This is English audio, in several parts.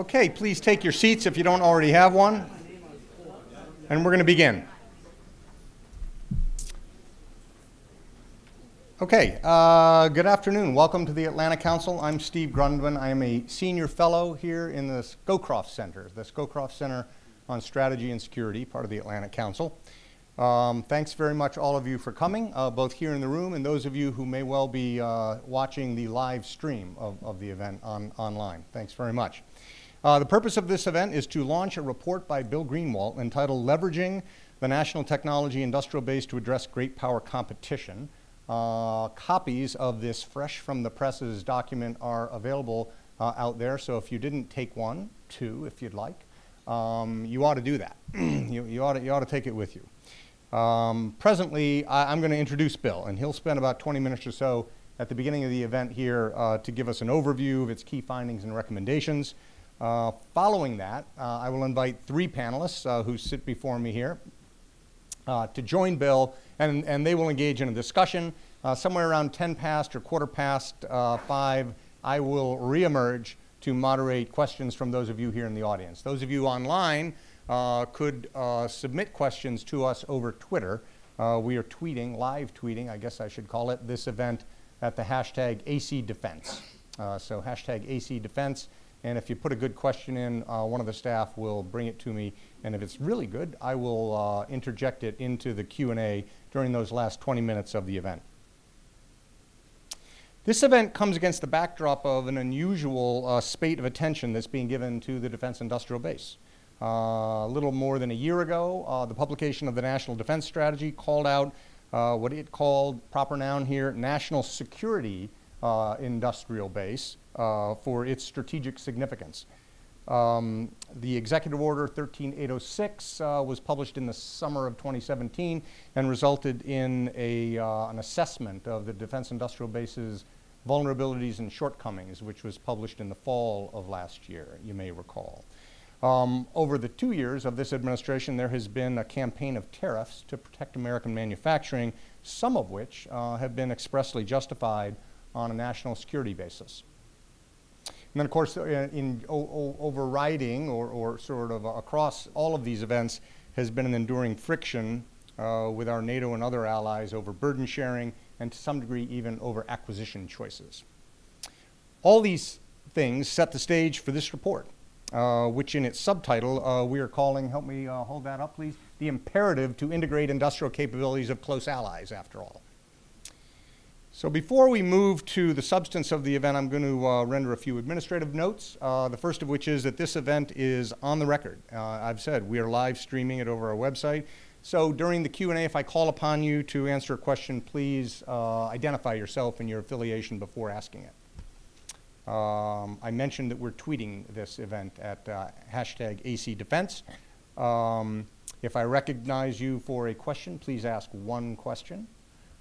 Okay, please take your seats if you don't already have one. And we're going to begin. Okay, uh, good afternoon. Welcome to the Atlantic Council. I'm Steve Grundman. I am a senior fellow here in the Scowcroft Center, the Scowcroft Center on Strategy and Security, part of the Atlantic Council. Um, thanks very much, all of you, for coming, uh, both here in the room and those of you who may well be uh, watching the live stream of, of the event on, online. Thanks very much. Uh, the purpose of this event is to launch a report by Bill Greenwalt entitled Leveraging the National Technology Industrial Base to Address Great Power Competition. Uh, copies of this fresh from the presses document are available uh, out there, so if you didn't take one, two if you'd like, um, you ought to do that. you, you, ought to, you ought to take it with you. Um, presently, I, am going to introduce Bill, and he'll spend about 20 minutes or so at the beginning of the event here uh, to give us an overview of its key findings and recommendations. Uh, following that, uh, I will invite three panelists uh, who sit before me here uh, to join Bill, and, and they will engage in a discussion. Uh, somewhere around 10 past or quarter past 5, I will reemerge to moderate questions from those of you here in the audience. Those of you online could submit questions to us over Twitter. we are tweeting, live tweeting, I guess I should call it, this event at the hashtag ACDefense. so hashtag ACDefense. And if you put a good question in, uh, one of the staff will bring it to me. And if it's really good, I will uh, interject it into the Q&A during those last 20 minutes of the event. This event comes against the backdrop of an unusual uh, spate of attention that's being given to the Defense Industrial Base. Uh, a little more than a year ago, uh, the publication of the National Defense Strategy called out uh, what it called, proper noun here, national security industrial base uh, for its strategic significance. Um, the Executive Order 13806 uh, was published in the summer of 2017 and resulted in a, uh, an assessment of the Defense Industrial Base's vulnerabilities and shortcomings, which was published in the fall of last year, you may recall. Um, over the two years of this administration, there has been a campaign of tariffs to protect American manufacturing, some of which uh, have been expressly justified on a national security basis. And then, of course, uh, in overriding or, or, sort of across all of these events has been an enduring friction uh, with our NATO and other allies over burden sharing and to some degree even over acquisition choices. All these things set the stage for this report, uh, which in its subtitle uh, we are calling, help me uh, hold that up please, the imperative to integrate industrial capabilities of close allies after all. So before we move to the substance of the event, I'm going to uh, render a few administrative notes. Uh, the first of which is that this event is on the record. Uh, I've said we are live streaming it over our website. So during the Q&A, if I call upon you to answer a question, please uh, identify yourself and your affiliation before asking it. Um, I mentioned that we're tweeting this event at uh, hashtag ACDefense. Um, if I recognize you for a question, please ask one question.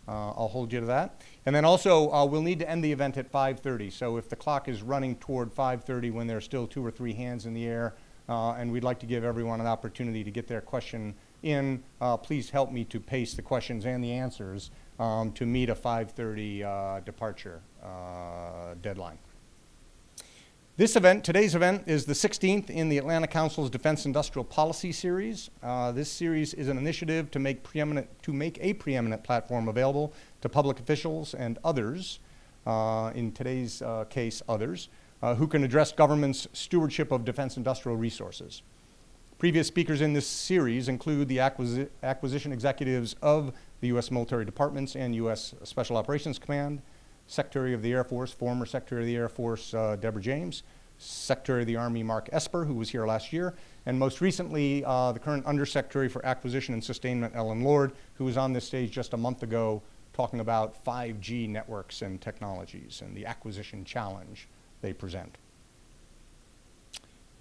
Uh, I'll hold you to that. And then also, uh, we'll need to end the event at 5.30. So if the clock is running toward 5.30 when there are still two or three hands in the air, uh, and we'd like to give everyone an opportunity to get their question in, uh, please help me to pace the questions and the answers um, to meet a 5.30 uh, departure uh, deadline. This event, today's event, is the 16th in the Atlantic Council's Defense Industrial Policy Series. Uh, this series is an initiative to make, preeminent, to make a preeminent platform available to public officials and others, uh, in today's uh, case, others, uh, who can address government's stewardship of defense industrial resources. Previous speakers in this series include the acquisi acquisition executives of the U.S. military departments and U.S. Special Operations Command, Secretary of the Air Force, former Secretary of the Air Force uh, Deborah James, Secretary of the Army Mark Esper, who was here last year, and most recently uh, the current Undersecretary for Acquisition and Sustainment, Ellen Lord, who was on this stage just a month ago talking about 5G networks and technologies and the acquisition challenge they present.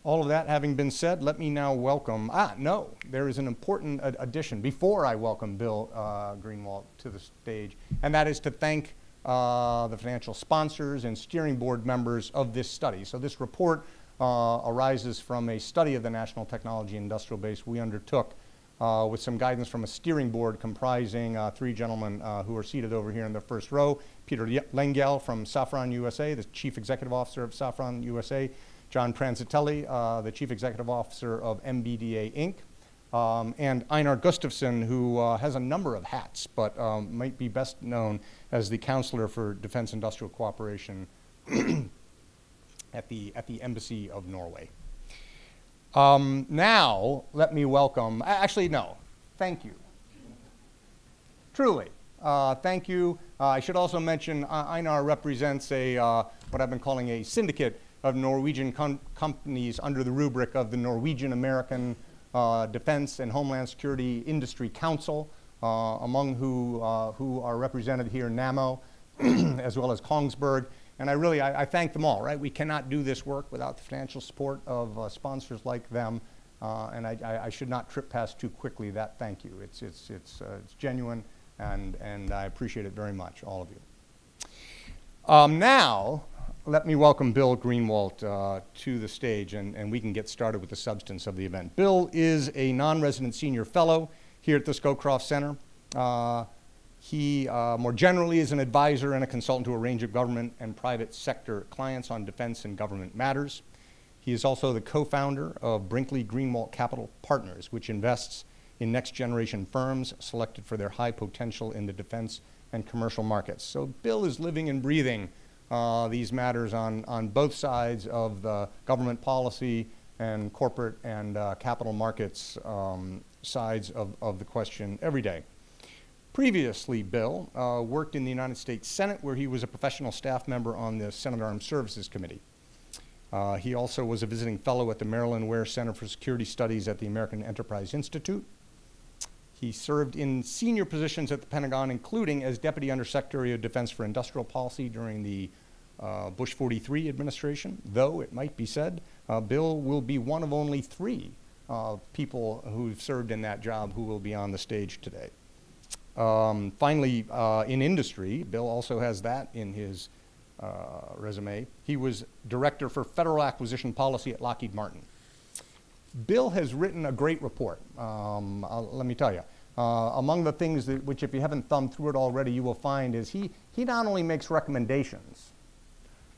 All of that having been said, let me now welcome, ah, no, there is an important ad addition before I welcome Bill uh, Greenwalt to the stage, and that is to thank uh, the financial sponsors and steering board members of this study. So this report uh, arises from a study of the National Technology Industrial Base we undertook uh, with some guidance from a steering board comprising uh, three gentlemen uh, who are seated over here in the first row. Peter Lengyel from Safran USA, the Chief Executive Officer of Safran USA. John Pranzitelli, uh, the Chief Executive Officer of MBDA Inc., um, and Einar Gustafsson, who uh, has a number of hats, but um, might be best known as the Counselor for Defense Industrial Cooperation at, the, at the Embassy of Norway. Um, now, let me welcome, actually, no, thank you. Truly, uh, thank you. Uh, I should also mention uh, Einar represents a, uh, what I've been calling a syndicate of Norwegian companies under the rubric of the Norwegian American uh, Defense and Homeland Security Industry Council, among who, who are represented here Nammo, as well as Kongsberg. And I really, I, I, thank them all, right? We cannot do this work without the financial support of uh, sponsors like them. Uh, and I, I, I, should not trip past too quickly that thank you. It's, it's, it's, uh, it's genuine, and, and I appreciate it very much, all of you. Um, now, let me welcome Bill Greenwalt uh, to the stage, and, and we can get started with the substance of the event. Bill is a non-resident senior fellow here at the Scowcroft Center. Uh, he uh, more generally is an advisor and a consultant to a range of government and private sector clients on defense and government matters. He is also the co-founder of Brinkley Greenwalt Capital Partners, which invests in next generation firms selected for their high potential in the defense and commercial markets. So Bill is living and breathing uh, these matters on, on both sides of the government policy and corporate and uh, capital markets um, sides of, of the question every day. Previously, Bill uh, worked in the United States Senate where he was a professional staff member on the Senate Armed Services Committee. Uh, he also was a visiting fellow at the Marilyn Ware Center for Security Studies at the American Enterprise Institute. He served in senior positions at the Pentagon, including as Deputy Undersecretary of Defense for Industrial Policy during the uh, Bush 43 administration, though it might be said uh, Bill will be one of only three uh, people who've served in that job who will be on the stage today. Um, finally, uh, in industry, Bill also has that in his uh, resume. He was director for federal acquisition policy at Lockheed Martin. Bill has written a great report, um, let me tell you. Uh, among the things that, which, if you haven't thumbed through it already, you will find is he, he not only makes recommendations,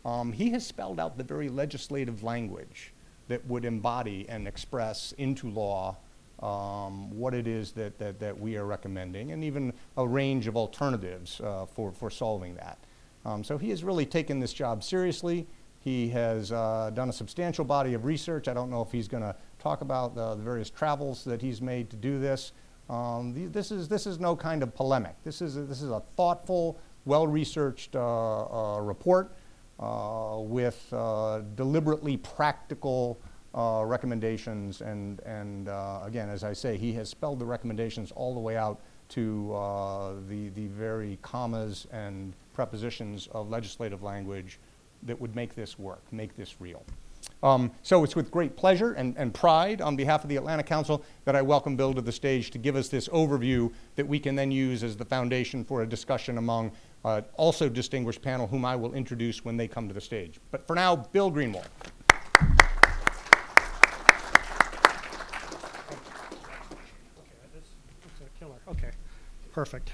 um, he has spelled out the very legislative language that would embody and express into law um, what it is that, that, that we are recommending, and even a range of alternatives uh, for, for solving that. Um, so he has really taken this job seriously. He has uh, done a substantial body of research. I don't know if he's going to talk about the, the, various travels that he's made to do this. Um, the, this, is, this is no kind of polemic. This is a, this is a thoughtful, well-researched uh, uh report with uh, deliberately practical uh, recommendations. And, and uh, again, as I say, he has spelled the recommendations all the way out to uh, the, the very commas and prepositions of legislative language that would make this work, make this real. Um, so it's with great pleasure and, and, pride on behalf of the Atlantic Council that I welcome Bill to the stage to give us this overview that we can then use as the foundation for a discussion among uh, also distinguished panel whom I will introduce when they come to the stage. But for now, Bill Greenwalt. Perfect.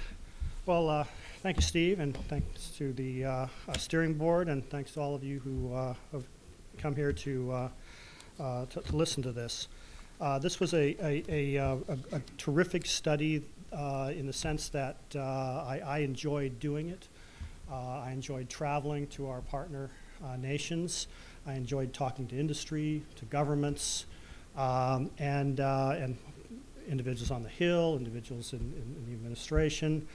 Well, uh, thank you, Steve, and thanks to the uh, uh, steering board, and thanks to all of you who uh, have come here to, uh, to, to, listen to this. this was a, a, a, a terrific study in the sense that I, I, enjoyed doing it. I enjoyed traveling to our partner nations. I enjoyed talking to industry, to governments, um, and, and individuals on the Hill, individuals in, in, in the administration.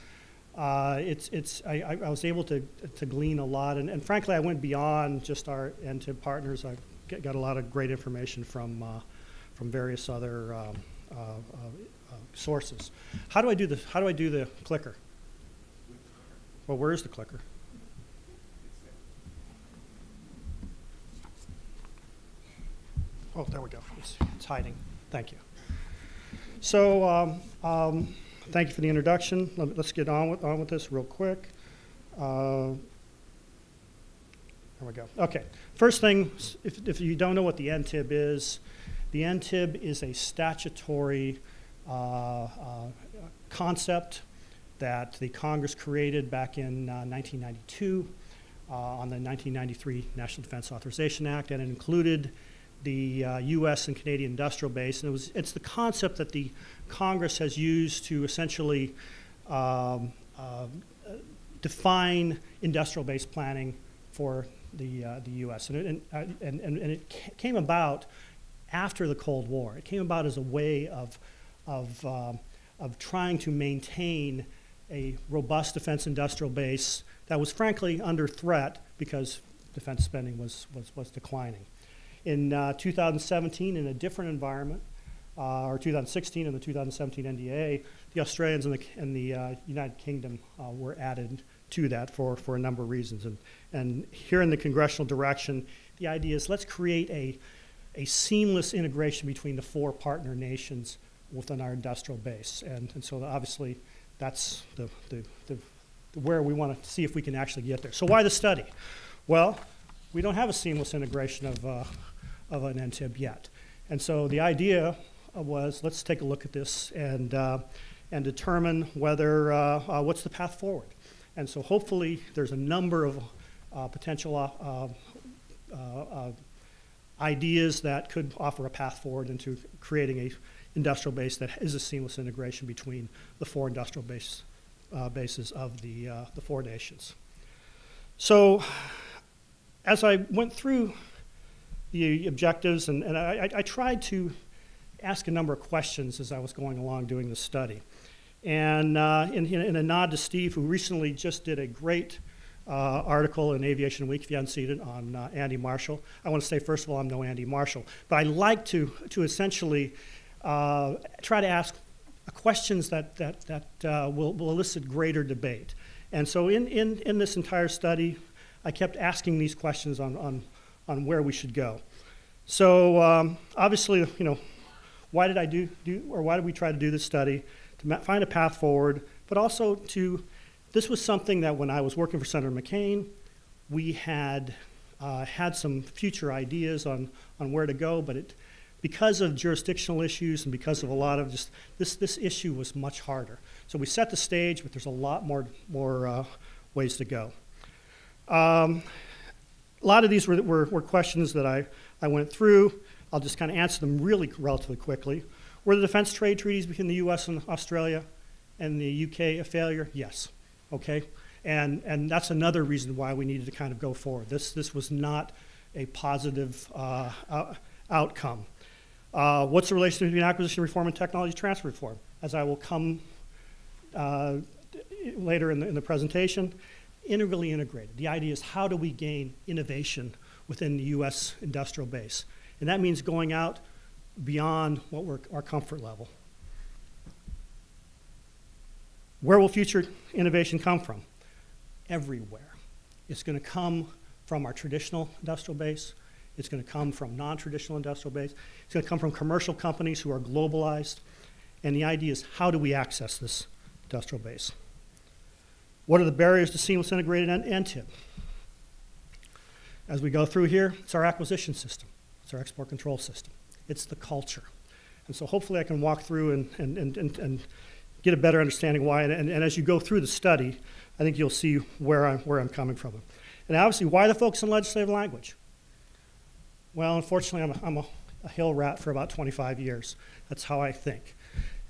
Uh, it's, it's, I, I, was able to, to glean a lot, and, and frankly, I went beyond just our NTIB partners. I got a lot of great information from, uh, from various other um, uh, uh, uh, sources. How do I do the, how do I do the clicker? Well, where's the clicker? Oh, there we go. It's, it's hiding. Thank you. So um, um, thank you for the introduction. Let, us get on with, on with this real quick. Uh, there we go. Okay. First thing, if, if you don't know what the NTIB is, the NTIB is a statutory uh, uh, concept that the Congress created back in 1992. uh, on the 1993 National Defense Authorization Act, and it included the uh, U.S. and Canadian industrial base. And it was, it's the concept that the Congress has used to essentially um, uh, define industrial base planning for the, uh, the U.S. And it, uh, and, and, and it came about after the Cold War. It came about as a way of, of, um, of trying to maintain a robust defense industrial base that was frankly under threat because defense spending was, was, was declining. In uh, 2017, in a different environment, uh, or 2016 in the 2017 NDA, the Australians and the, and the uh, United Kingdom uh, were added to that for, for a number of reasons. And, and here in the congressional direction, the idea is let's create a, a seamless integration between the four partner nations within our industrial base. And, and so obviously that's the, the, the, where we want to see if we can actually get there. So why the study? Well, we don't have a seamless integration of, uh, of an NTIB yet. And so the idea was let's take a look at this and, uh, and determine whether, uh, uh, what's the path forward. And so hopefully there's a number of uh, potential uh, ideas that could offer a path forward into creating a industrial base that is a seamless integration between the four industrial base, uh, bases of the, uh, the four nations. So as I went through the objectives, and, and I, I tried to ask a number of questions as I was going along doing the study. And uh, in, in, a nod to Steve, who recently just did a great uh, article in Aviation Week, if you haven't seen it, on uh, Andy Marshall. I want to say, first of all, I'm no Andy Marshall, but I like to, to essentially uh, try to ask questions that, that, that uh, will, will elicit greater debate. And so in, in, in this entire study, I kept asking these questions on, on, on where we should go. So um, obviously, you know, why did I do, do, or why did we try to do this study? To find a path forward, but also to, this was something that when I was working for Senator McCain, we had uh, had some future ideas on, on where to go, but it, because of jurisdictional issues and because of a lot of just, this, this issue was much harder. So we set the stage, but there's a lot more, more uh, ways to go. Um, a lot of these were, were, were questions that I, I went through. I'll just kind of answer them really relatively quickly. Were the defense trade treaties between the US and Australia and the UK a failure? Yes. Okay? And, and that's another reason why we needed to kind of go forward. This, this was not a positive uh, out outcome. Uh, what's the relationship between acquisition reform and technology transfer reform? As I will come uh, later in the, in the presentation, integrally integrated. The idea is how do we gain innovation within the US industrial base? And that means going out beyond what we're, our comfort level. Where will future innovation come from? Everywhere. It's going to come from our traditional industrial base. It's going to come from non traditional industrial base. It's going to come from commercial companies who are globalized. And the idea is how do we access this industrial base? What are the barriers to seamless integrated NTIB? As we go through here, it's our acquisition system. It's our export control system. It's the culture. And so hopefully I can walk through and, and, and, and, and get a better understanding why. And, and, as you go through the study, I think you'll see where I'm, where I'm coming from. And obviously, why the focus on legislative language? Well, unfortunately, I'm a, I'm a, Hill rat for about 25 years. That's how I think.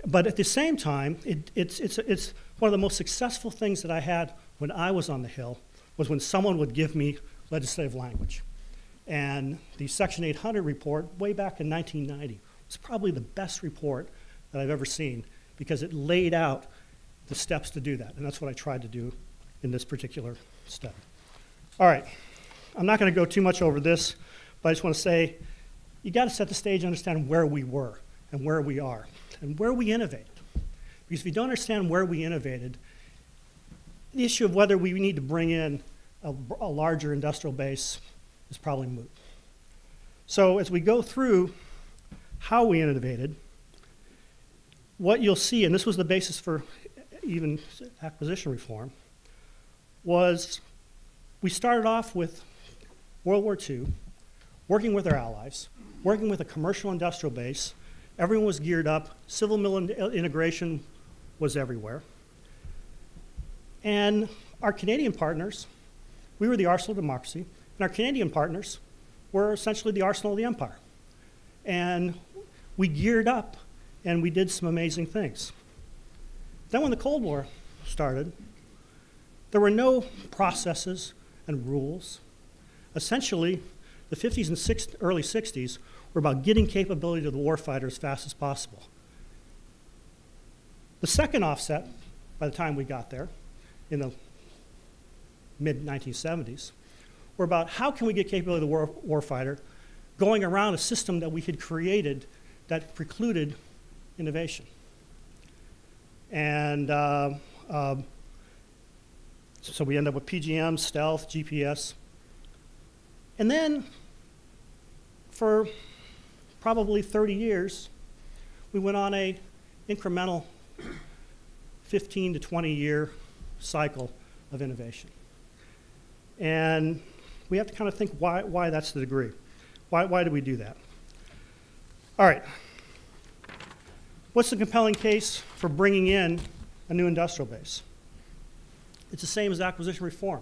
But at the same time, it, it's, it's, it's one of the most successful things that I had when I was on the Hill was when someone would give me legislative language. And the Section 800 report, way back in 1990, was probably the best report that I've ever seen because it laid out the steps to do that. And that's what I tried to do in this particular study. All right, I'm not going to go too much over this, but I just want to say you got to set the stage and understand where we were and where we are and where we innovated. Because if you don't understand where we innovated, the issue of whether we need to bring in a, a larger industrial base is probably moot. So as we go through how we innovated, what you'll see, and this was the basis for even acquisition reform, was we started off with World War II, working with our allies, working with a commercial industrial base. Everyone was geared up. Civil military integration was everywhere. And our Canadian partners We were the arsenal of democracy, and our Canadian partners were essentially the arsenal of the empire. And we geared up and we did some amazing things. Then, when the Cold War started, there were no processes and rules. Essentially, the 50s and early 60s were about getting capability to the warfighter as fast as possible. The second offset, by the time we got there, in the mid 1970s, were about how can we get capability to the war, warfighter going around a system that we had created that precluded innovation. And uh, uh, so we end up with PGM, stealth, GPS. And then for probably 30 years, we went on a incremental 15 to 20 year cycle of innovation. And we have to kind of think why, why that's the degree. Why, why do we do that? All right. What's the compelling case for bringing in a new industrial base? It's the same as acquisition reform.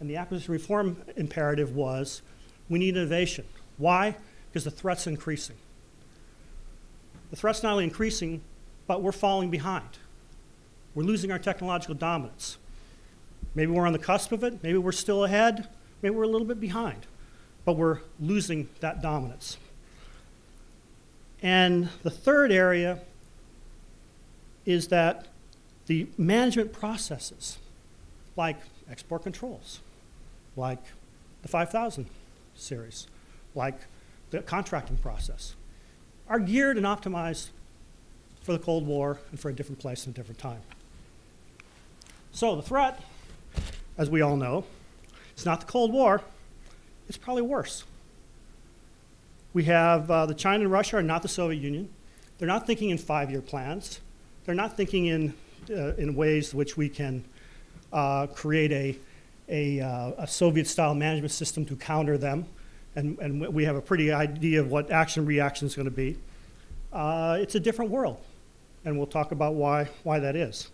And the acquisition reform imperative was we need innovation. Why? Because the threat's increasing. The threat's not only increasing, but we're falling behind. We're losing our technological dominance. Maybe we're on the cusp of it, maybe we're still ahead, maybe we're a little bit behind, but we're losing that dominance. And the third area is that the management processes, like export controls, like the 5000 series, like the contracting process, are geared and optimized for the Cold War and for a different place and a different time. So the threat, as we all know, it's not the Cold War, it's probably worse. We have uh, the China and Russia are not the Soviet Union. They're not thinking in five-year plans. They're not thinking in, uh, in ways which we can uh, create a, a, uh, a Soviet-style management system to counter them. And, and we have a pretty idea of what action reaction is going to be. Uh, it's a different world. And we'll talk about why, why that is.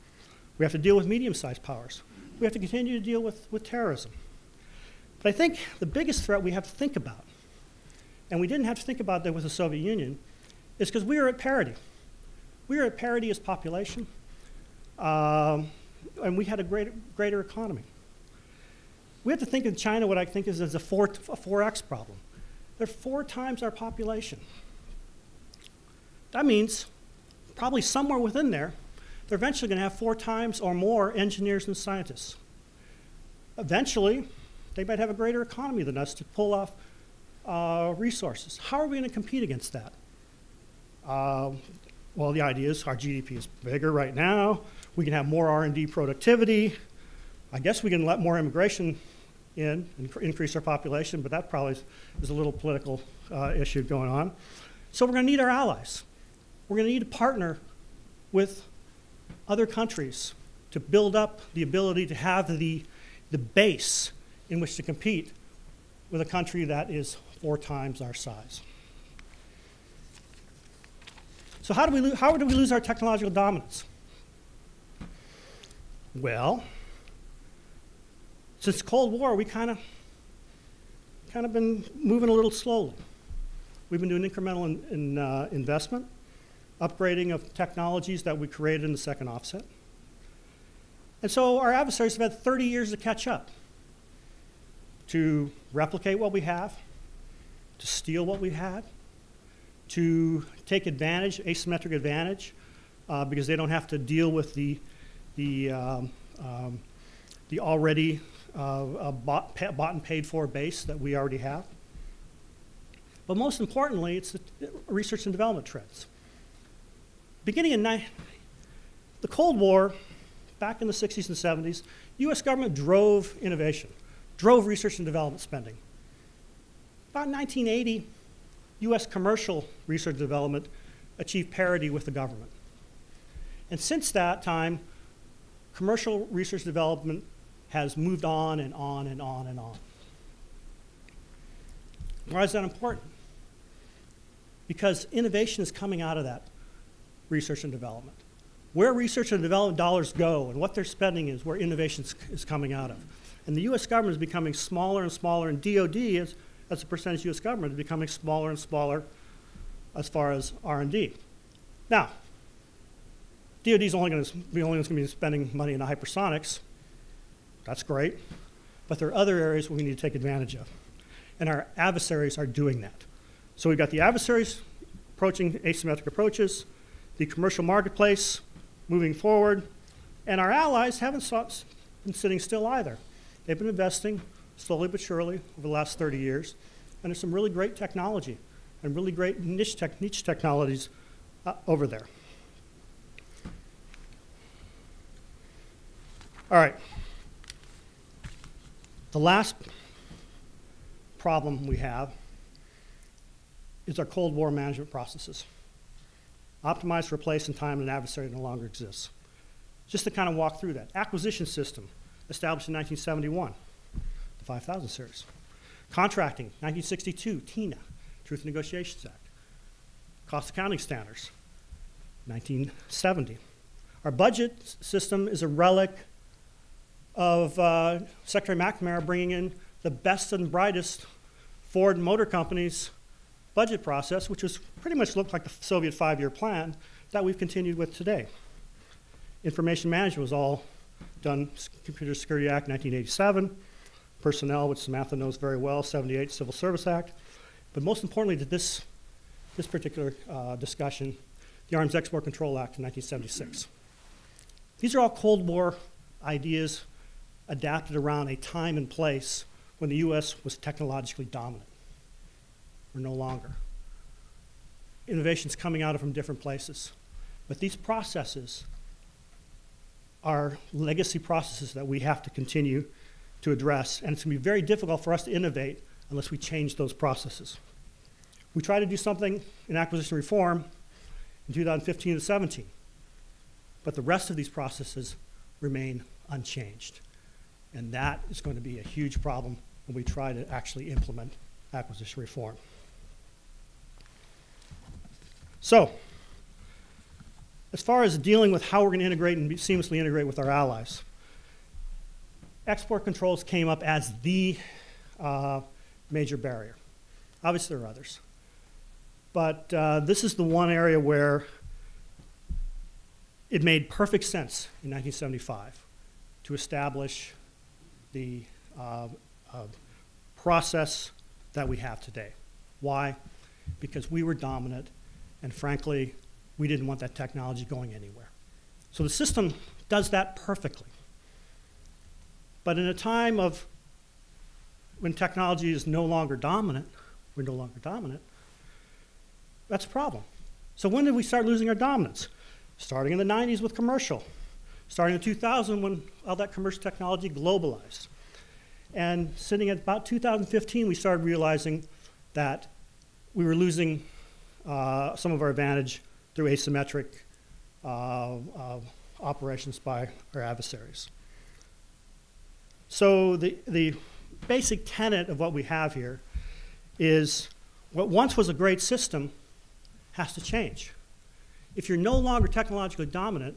We have to deal with medium-sized powers. We have to continue to deal with, with terrorism. But I think the biggest threat we have to think about and we didn't have to think about that with the Soviet Union, is because we are at parity. We are at parity as population, um, and we had a greater, greater economy. We have to think of China, what I think is as a, 4, a 4x problem. They're four times our population. That means probably somewhere within there, they're eventually going to have four times or more engineers and scientists. Eventually, they might have a greater economy than us to pull off uh, resources. How are we going to compete against that? Uh, well, the idea is our GDP is bigger right now. We can have more R&D productivity. I guess we can let more immigration in and increase our population, but that probably is, is a little political uh, issue going on. So we're going to need our allies. We're going to need to partner with other countries to build up the ability to have the, the base in which to compete with a country that is four times our size. So how do we, how do we lose our technological dominance? Well, since Cold War, we kind of kind of been moving a little slowly. We've been doing incremental in, in, uh, investment, upgrading of technologies that we created in the second offset. And so our adversaries have had 30 years to catch up, to replicate what we have, to steal what we had, to take advantage, asymmetric advantage, uh, because they don't have to deal with the, the, um, um, the already uh, uh bought, bought and paid for base that we already have. But most importantly, it's the research and development trends. Beginning in the Cold War, back in the 60s and 70s, US government drove innovation, drove research and development spending. About 1980, US commercial research and development achieved parity with the government. And since that time, commercial research and development has moved on and on and on and on. Why is that important? Because innovation is coming out of that research and development. Where research and development dollars go and what they're spending is where innovation is coming out of. And the US government is becoming smaller and smaller, and DoD, is, as a percentage of US government, is becoming smaller and smaller as far as R&D. Now, DoD is only going to be only going to be spending money in hypersonics. That's great, but there are other areas we need to take advantage of, and our adversaries are doing that. So we've got the adversaries approaching asymmetric approaches, the commercial marketplace moving forward, and our allies haven't been sitting still either. They've been investing slowly but surely over the last 30 years, and there's some really great technology and really great niche, tech, niche technologies uh, over there. All right. The last problem we have is our Cold War management processes. Optimize, replace, and time an adversary no longer exists. Just to kind of walk through that. Acquisition system, established in 1971, the 5000 series. Contracting, 1962, TINA, Truth in Negotiations Act. Cost accounting standards, 1970. Our budget system is a relic of uh, Secretary McNamara bringing in the best and brightest Ford Motor Company's budget process, which was pretty much looked like the Soviet five-year plan that we've continued with today. Information management was all done, Computer Security Act 1987, personnel, which Samantha knows very well, 78 Civil Service Act. But most importantly to this, this particular uh, discussion, the Arms Export Control Act in 1976. These are all Cold War ideas adapted around a time and place when the U.S. was technologically dominant. We're no longer. Innovations coming out of from different places. But these processes are legacy processes that we have to continue to address, and it's going to be very difficult for us to innovate unless we change those processes. We tried to do something in acquisition reform in 2015 and 17, but the rest of these processes remain unchanged. And that is going to be a huge problem when we try to actually implement acquisition reform. So, as far as dealing with how we're going to integrate and seamlessly integrate with our allies, export controls came up as the uh, major barrier. Obviously, there are others. But uh, this is the one area where it made perfect sense in 1975 to establish the uh, uh, process that we have today. Why? Because we were dominant, and frankly, we didn't want that technology going anywhere. So the system does that perfectly. But in a time of when technology is no longer dominant, we're no longer dominant, that's a problem. So when did we start losing our dominance? Starting in the 90s with commercial, starting in 2000 when all that commercial technology globalized. And sitting at about 2015, we started realizing that we were losing uh, some of our advantage through asymmetric uh, uh, operations by our adversaries. So the, the basic tenet of what we have here is what once was a great system has to change. If you're no longer technologically dominant,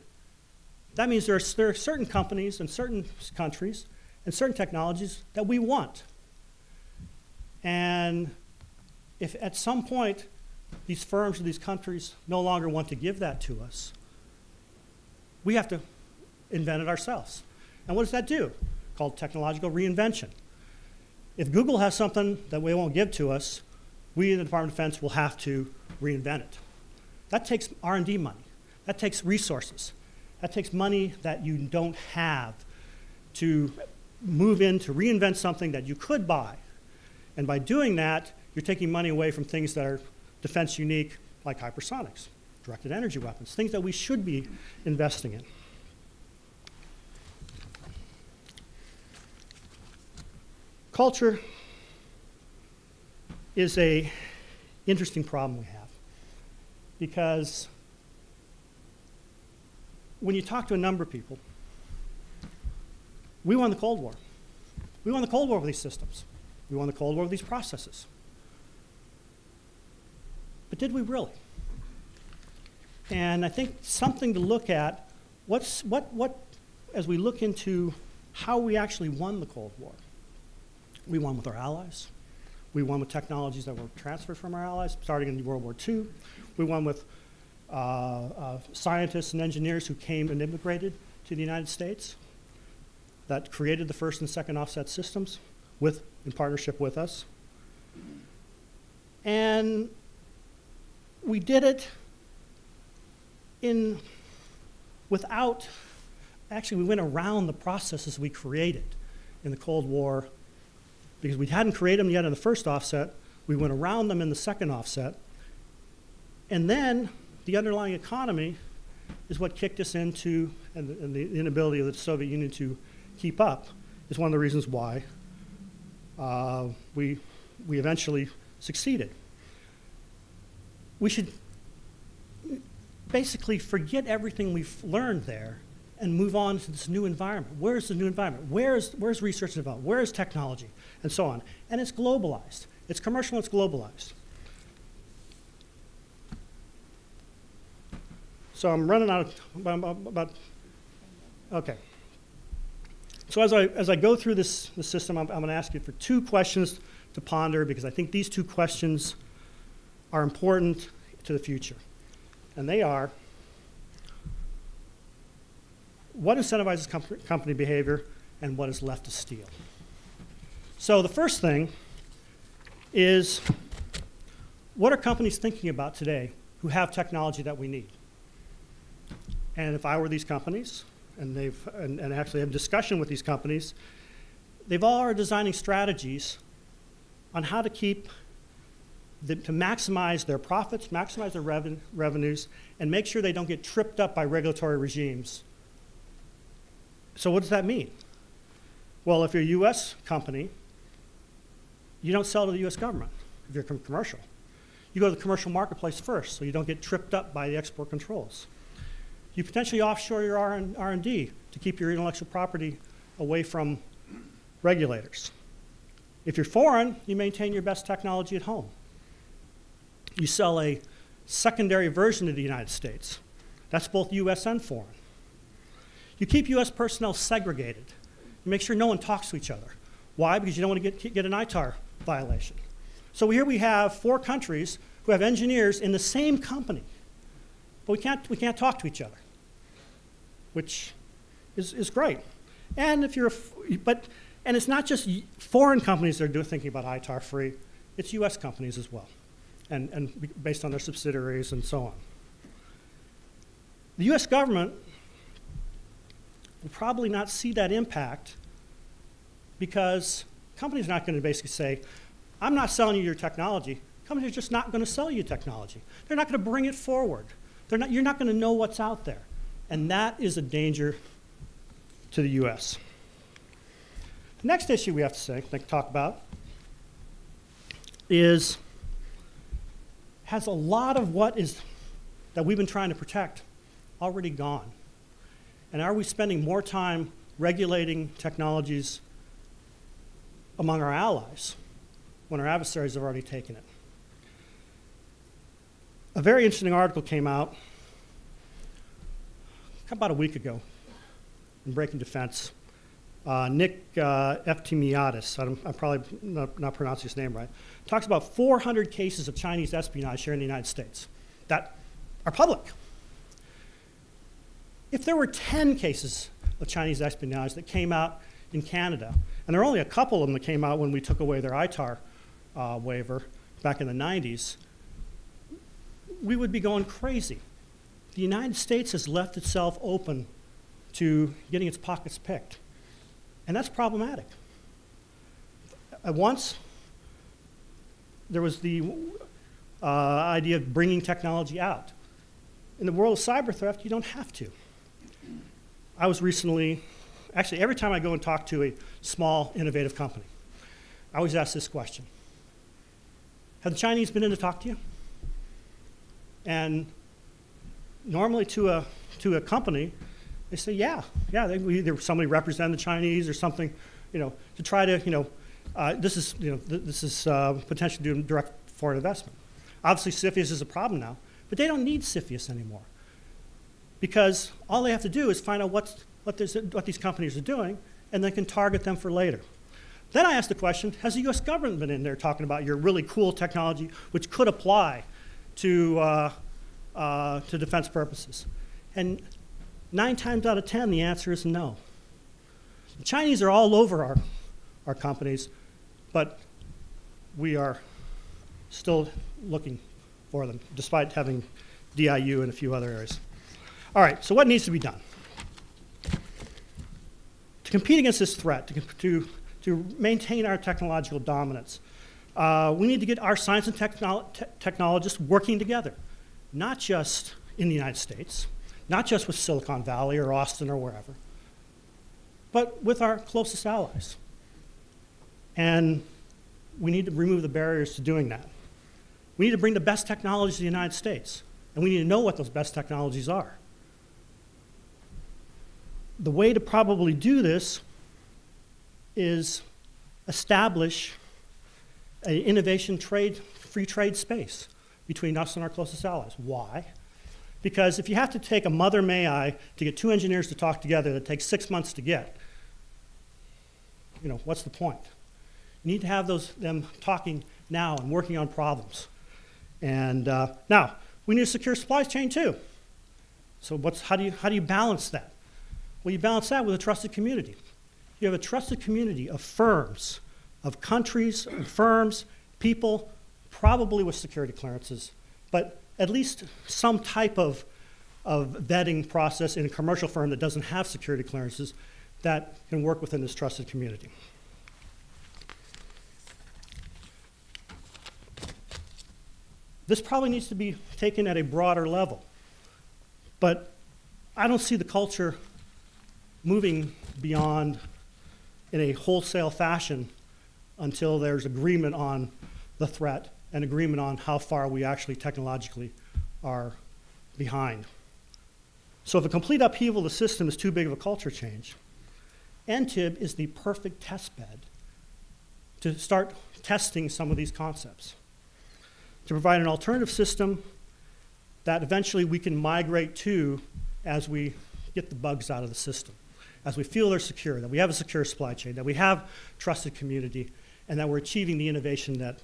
that means there are, there are certain companies and certain countries and certain technologies that we want. And if at some point these firms or these countries no longer want to give that to us, we have to invent it ourselves. And what does that do? Called technological reinvention. If Google has something that they won't give to us, we in the Department of Defense will have to reinvent it. That takes R&D money. That takes resources. That takes money that you don't have to move in to reinvent something that you could buy. And by doing that, you're taking money away from things that are defense unique, like hypersonics, directed energy weapons, things that we should be investing in. Culture is a interesting problem we have because when you talk to a number of people, we won the Cold War. We won the Cold War with these systems. We won the Cold War with these processes. But did we really? And I think something to look at, what's, what, what, as we look into how we actually won the Cold War. We won with our allies. We won with technologies that were transferred from our allies, starting in World War II. We won with Uh, uh, scientists and engineers who came and immigrated to the United States that created the first and second offset systems with, in partnership with us. And we did it in, without, actually, we went around the processes we created in the Cold War because we hadn't created them yet in the first offset. We went around them in the second offset. And then the underlying economy is what kicked us into, and the, and the inability of the Soviet Union to keep up is one of the reasons why uh, we, we eventually succeeded. We should basically forget everything we've learned there and move on to this new environment. Where's the new environment? Where's, where's research and development? Where is technology? And so on. And it's globalized. It's commercial, it's globalized. So I'm running out of about, okay. So as I, as I go through this, this system, I'm, I'm going to ask you for two questions to ponder because I think these two questions are important to the future. And they are, what incentivizes comp company behavior and what is left to steal? So the first thing is, what are companies thinking about today who have technology that we need? And if I were these companies, and they've and, and actually have discussion with these companies, they've all are designing strategies on how to keep the, to maximize their profits, maximize their reven, revenues, and make sure they don't get tripped up by regulatory regimes. So what does that mean? Well, if you're a U.S. company, you don't sell to the U.S. government if you're commercial. You go to the commercial marketplace first, so you don't get tripped up by the export controls. You potentially offshore your R&D to keep your intellectual property away from regulators. If you're foreign, you maintain your best technology at home. You sell a secondary version to the United States. That's both US and foreign. You keep US personnel segregated. You make sure no one talks to each other. Why? Because you don't want to get, get an ITAR violation. So here we have four countries who have engineers in the same company, but we can't, we can't talk to each other which is, is great. And if you're, a, but, and it's not just foreign companies that are thinking about ITAR free, it's US companies as well, and, and based on their subsidiaries and so on. The US government will probably not see that impact because companies are not going to basically say, I'm not selling you your technology. Companies are just not going to sell you technology. They're not going to bring it forward. They're not, you're not going to know what's out there. And that is a danger to the U.S. The next issue we have to say, talk about is has a lot of what is that we've been trying to protect already gone. And are we spending more time regulating technologies among our allies when our adversaries have already taken it? A very interesting article came out about a week ago in Breaking Defense. Uh, Nick uh, I'm, I'm probably not, not, pronouncing his name right, talks about 400 cases of Chinese espionage here in the United States that are public. If there were 10 cases of Chinese espionage that came out in Canada, and there are only a couple of them that came out when we took away their ITAR uh, waiver back in the 90s, we would be going crazy the United States has left itself open to getting its pockets picked. And that's problematic. At uh, once, there was the uh, idea of bringing technology out. In the world of cyber theft, you don't have to. I was recently, actually, every time I go and talk to a small, innovative company, I always ask this question Have the Chinese been in to talk to you? And normally to a, to a company, they say, yeah, yeah, they, either somebody represent the Chinese or something, you know, to try to, you know, uh, this is, you know, th this is uh, potentially doing direct foreign investment. Obviously, CFIUS is a problem now, but they don't need CFIUS anymore because all they have to do is find out what's, what, what these companies are doing and then can target them for later. Then I asked the question, has the US government been in there talking about your really cool technology which could apply to, uh, uh, to defense purposes? And nine times out of 10, the answer is no. The Chinese are all over our, our companies, but we are still looking for them, despite having DIU and a few other areas. All right, so what needs to be done? To compete against this threat, to, to, to maintain our technological dominance, uh, we need to get our science and technolo te technologists working together, not just in the United States, not just with Silicon Valley or Austin or wherever, but with our closest allies. And we need to remove the barriers to doing that. We need to bring the best technology to the United States, and we need to know what those best technologies are. The way to probably do this is establish an innovation trade, free trade space between us and our closest allies. Why? Because if you have to take a mother may I to get two engineers to talk together that takes six months to get, you know, what's the point? You need to have those, them talking now and working on problems. And uh, now, we need a secure supply chain too. So what's, how, do you, how do you balance that? Well, you balance that with a trusted community. You have a trusted community of firms, of countries, of firms, people, probably with security clearances, but at least some type of, of vetting process in a commercial firm that doesn't have security clearances that can work within this trusted community. This probably needs to be taken at a broader level. But I don't see the culture moving beyond in a wholesale fashion until there's agreement on the threat and agreement on how far we actually technologically are behind. So if a complete upheaval of the system is too big of a culture change, NTIB is the perfect test bed to start testing some of these concepts to provide an alternative system that eventually we can migrate to as we get the bugs out of the system, as we feel they're secure, that we have a secure supply chain, that we have trusted community, and that we're achieving the innovation that,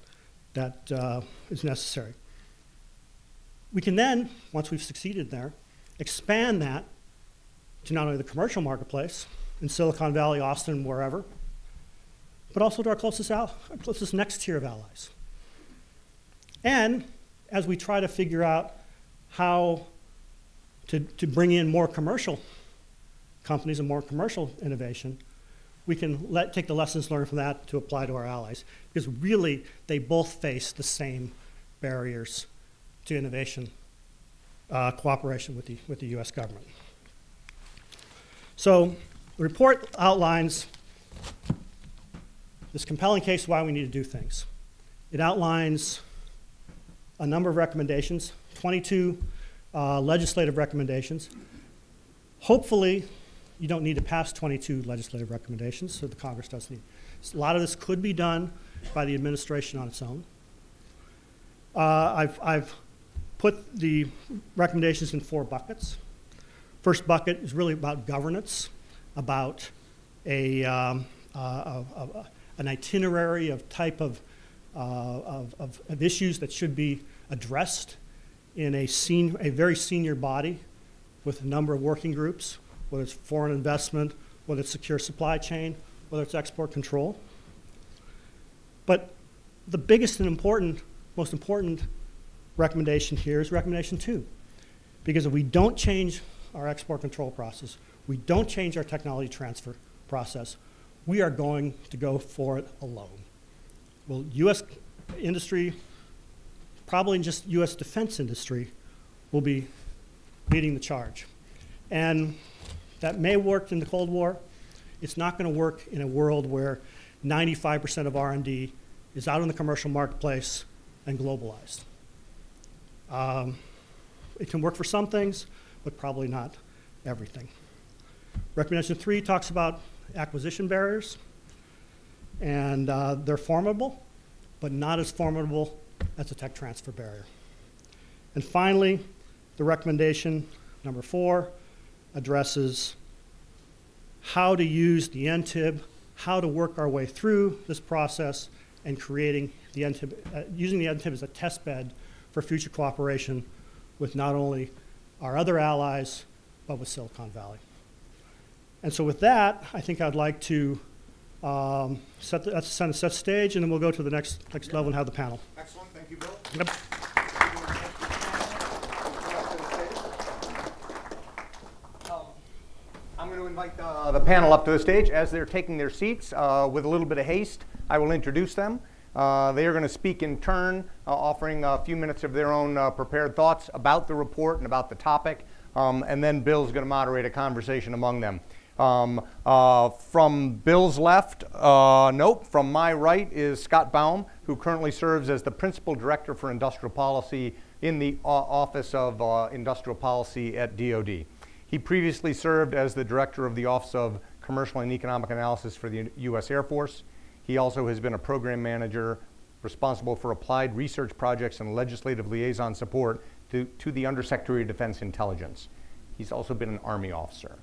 that uh, is necessary. We can then, once we've succeeded there, expand that to not only the commercial marketplace in Silicon Valley, Austin, wherever, but also to our closest, our closest next tier of allies. And as we try to figure out how to, to bring in more commercial companies and more commercial innovation, we can let, take the lessons learned from that to apply to our allies. Because really, they both face the same barriers to innovation uh, cooperation with the, with the US government. So the report outlines this compelling case why we need to do things. It outlines a number of recommendations, 22 uh, legislative recommendations. Hopefully, you don't need to pass 22 legislative recommendations, so the Congress doesn't need. A lot of this could be done by the administration on its own. Uh, I've, I've put the recommendations in four buckets. First bucket is really about governance, about a, um, uh, an itinerary of type of, uh, of, of, of issues that should be addressed in a, sen- a very senior body with a number of working groups, whether it's foreign investment, whether it's secure supply chain, whether it's export control. But the biggest and important, most important recommendation here is recommendation two. Because if we don't change our export control process, we don't change our technology transfer process, we are going to go for it alone. Well, US industry probably just US defense industry, will be leading the charge. And that may worked in the Cold War. It's not going to work in a world where 95% of R&D is out in the commercial marketplace and globalized. Um, it can work for some things, but probably not everything. Recommendation three talks about acquisition barriers, and uh, they're formidable, but not as formidable as a tech transfer barrier. And finally, the recommendation number four addresses how to use the NTIB, how to work our way through this process, and creating the NTIB, uh, using the NTIB as a test bed for future cooperation with not only our other allies, but with Silicon Valley. And so with that, I think I'd like to um, set the, set set stage, and then we'll go to the next, next level and have the panel. Excellent, thank you, Bill. Yep. I'm going to invite uh, the panel up to the stage. As they're taking their seats, uh, with a little bit of haste, I will introduce them. Uh, they are going to speak in turn, uh, offering a few minutes of their own uh, prepared thoughts about the report and about the topic. Um, and then Bill's going to moderate a conversation among them. Um, uh, from Bill's left, nope, from my right is Scott Baum, who currently serves as the Principal Director for Industrial Policy in the Office of Industrial Policy at DoD. He previously served as the director of the Office of Commercial and Economic Analysis for the U.S. Air Force. He also has been a program manager responsible for applied research projects and legislative liaison support to, to the Undersecretary of Defense Intelligence. He's also been an Army officer.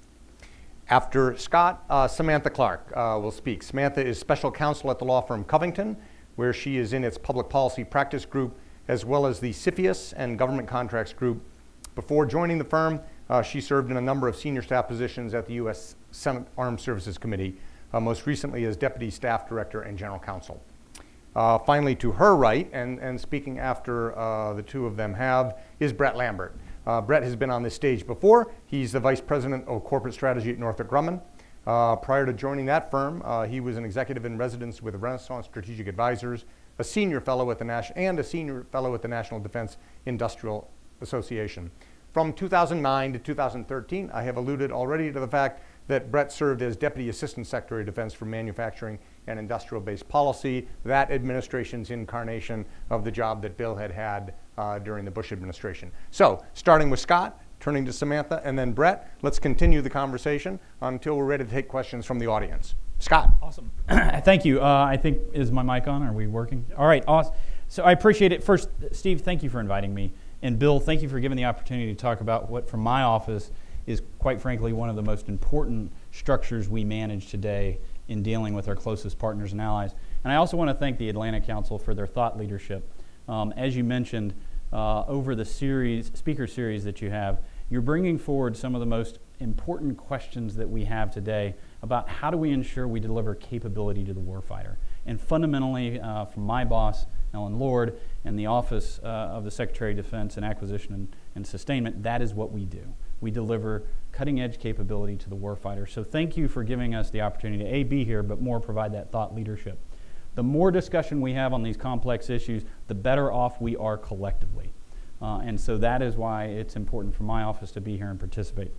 After Scott, uh, Samantha Clark uh, will speak. Samantha is special counsel at the law firm Covington, where she is in its public policy practice group, as well as the CFIUS and government contracts group. Before joining the firm, uh, she served in a number of senior staff positions at the U.S. Senate Armed Services Committee, uh, most recently as Deputy Staff Director and General Counsel. Uh, finally, to her right, and, and speaking after uh, the two of them have, is Brett Lambert. Uh, Brett has been on this stage before. He's the Vice President of Corporate Strategy at Northrop Grumman. Uh, prior to joining that firm, he was an executive in residence with Renaissance Strategic Advisors, a senior fellow at the Nash- and a senior fellow at the National Defense Industrial Association. From 2009 to 2013, I have alluded already to the fact that Brett served as Deputy Assistant Secretary of Defense for Manufacturing and Industrial Based Policy, that administration's incarnation of the job that Bill had had uh, during the Bush administration. So, starting with Scott, turning to Samantha, and then Brett, let's continue the conversation until we're ready to take questions from the audience. Scott. Awesome. thank you. Uh, I think, is my mic on? Are we working? All right, awesome. So I appreciate it. First, Steve, thank you for inviting me. And Bill, thank you for giving the opportunity to talk about what, from my office, is quite frankly one of the most important structures we manage today in dealing with our closest partners and allies. And I also want to thank the Atlantic Council for their thought leadership. Um, as you mentioned, uh, over the series, speaker series that you have, you're bringing forward some of the most important questions that we have today about how do we ensure we deliver capability to the warfighter. And fundamentally, uh, from my boss, Ellen Lord, and the Office uh, of the Secretary of Defense and Acquisition and, and Sustainment, that is what we do. We deliver cutting edge capability to the warfighter. So thank you for giving us the opportunity to A, be here, but more provide that thought leadership. The more discussion we have on these complex issues, the better off we are collectively. Uh, and so that is why it's important for my office to be here and participate.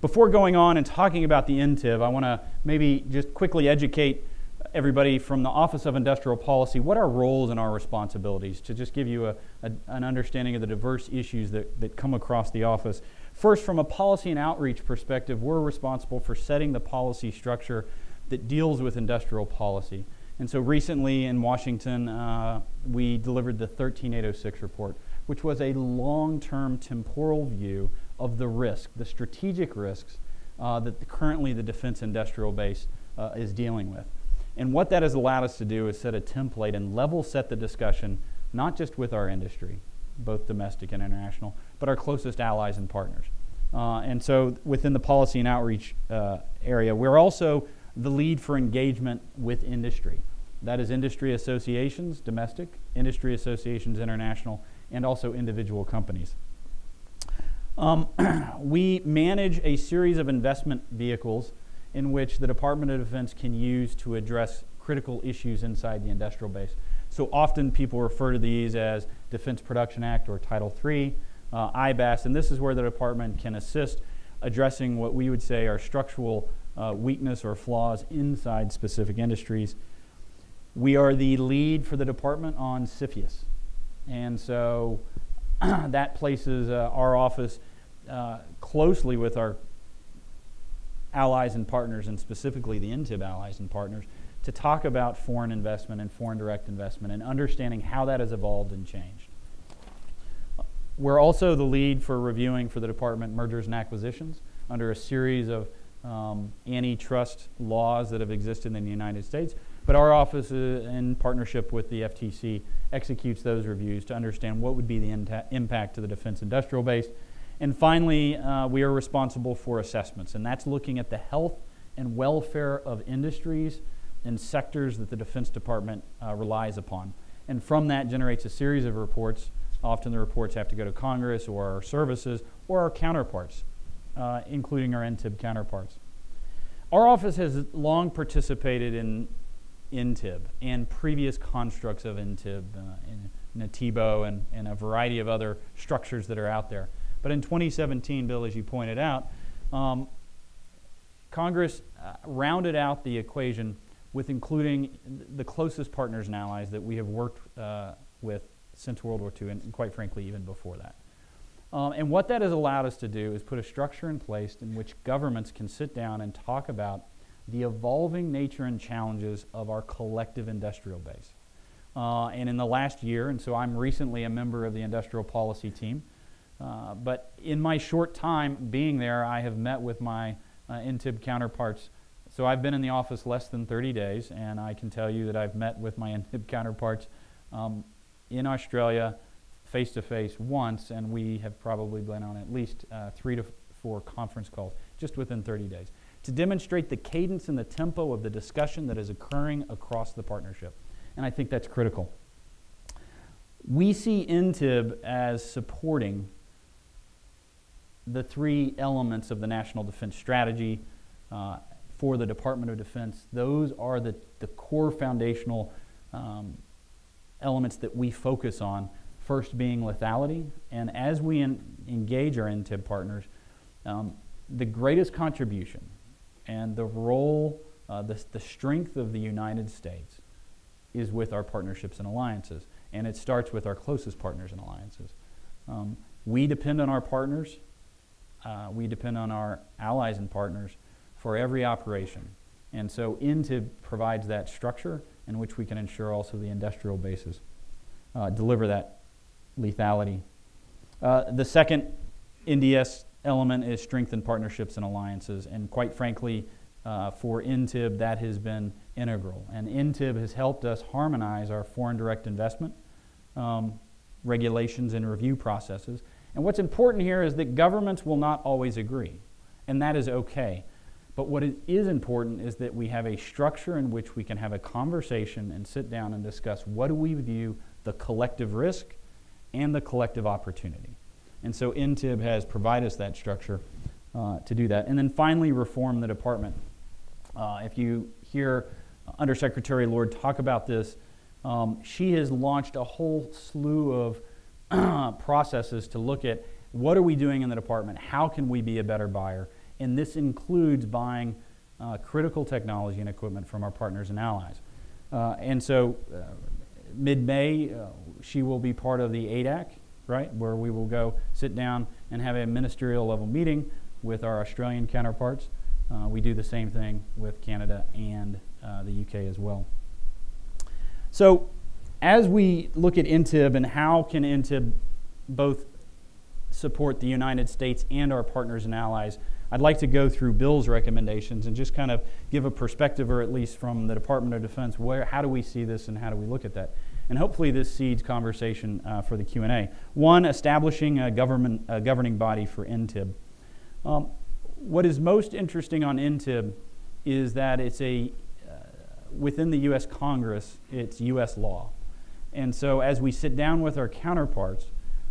Before going on and talking about the NTIB, I want to maybe just quickly educate everybody from the Office of Industrial Policy what our roles and our responsibilities to just give you a, a, an understanding of the diverse issues that, that come across the office. First, from a policy and outreach perspective, we're responsible for setting the policy structure that deals with industrial policy. And so recently in Washington, uh, we delivered the 13806 report, which was a long term temporal view of the risk, the strategic risks uh, that the, currently the defense industrial base uh, is dealing with. And what that has allowed us to do is set a template and level set the discussion, not just with our industry, both domestic and international, but our closest allies and partners. Uh, and so within the policy and outreach uh, area, we're also the lead for engagement with industry. That is industry associations, domestic, industry associations, international, and also individual companies. Um, we manage a series of investment vehicles in which the Department of Defense can use to address critical issues inside the industrial base. So often people refer to these as Defense Production Act or Title III, uh, IBAS, and this is where the department can assist addressing what we would say are structural uh, weakness or flaws inside specific industries. We are the lead for the department on CFIUS, and so that places uh, our office uh, closely with our allies and partners, and specifically the NTIB allies and partners, to talk about foreign investment and foreign direct investment and understanding how that has evolved and changed. We're also the lead for reviewing for the department mergers and acquisitions under a series of um, antitrust laws that have existed in the United States. But our office, uh, in partnership with the FTC, executes those reviews to understand what would be the impact to the defense industrial base. And finally, uh, we are responsible for assessments, and that's looking at the health and welfare of industries and sectors that the Defense Department uh, relies upon. And from that generates a series of reports. Often the reports have to go to Congress or our services or our counterparts, uh, including our NTIB counterparts. Our office has long participated in NTIB and previous constructs of NTIB, uh, in, NATIBO, and, and a variety of other structures that are out there. But in 2017, Bill, as you pointed out, um, Congress uh, rounded out the equation with including the closest partners and allies that we have worked uh, with since World War II, and, quite frankly, even before that. Um, and what that has allowed us to do is put a structure in place in which governments can sit down and talk about the evolving nature and challenges of our collective industrial base. Uh, and in the last year, and so I'm recently a member of the industrial policy team, uh, but in my short time being there, I have met with my uh, NTIB counterparts. So I've been in the office less than 30 days, and I can tell you that I've met with my NTIB counterparts um, in Australia face to face once, and we have probably been on at least uh, three to four conference calls just within 30 days to demonstrate the cadence and the tempo of the discussion that is occurring across the partnership. And I think that's critical. We see NTIB as supporting the three elements of the National Defense Strategy uh, for the Department of Defense. Those are the, the core foundational um, elements that we focus on, first being lethality. And as we en- engage our NTIB partners, um, the greatest contribution and the role, uh, the, the strength of the United States is with our partnerships and alliances. And it starts with our closest partners and alliances. Um, we depend on our partners, uh, we depend on our allies and partners for every operation. And so NTIB provides that structure in which we can ensure also the industrial bases uh, deliver that lethality. Uh, the second NDS element is strengthen partnerships and alliances. And quite frankly, uh, for NTIB, that has been integral. And NTIB has helped us harmonize our foreign direct investment um, regulations and review processes. And what's important here is that governments will not always agree, and that is okay. But what is important is that we have a structure in which we can have a conversation and sit down and discuss what do we view the collective risk and the collective opportunity. And so NTIB has provided us that structure uh, to do that. And then finally, reform the department. Uh, if you hear Undersecretary Lord talk about this, um, she has launched a whole slew of processes to look at what are we doing in the department, how can we be a better buyer, and this includes buying uh, critical technology and equipment from our partners and allies. Uh, and so, uh, mid-May, uh, she will be part of the ADAC, right, where we will go sit down and have a ministerial level meeting with our Australian counterparts. Uh, we do the same thing with Canada and uh, the UK as well. So, as we look at NTIB and how can NTIB both support the United States and our partners and allies, I'd like to go through Bill's recommendations and just kind of give a perspective, or at least from the Department of Defense, where how do we see this and how do we look at that? and hopefully this seeds conversation uh, for the Q&A. One, establishing a, government, a governing body for NTIB. Um, what is most interesting on NTIB is that it's a, uh, within the U.S. Congress, it's U.S. law. And so as we sit down with our counterparts,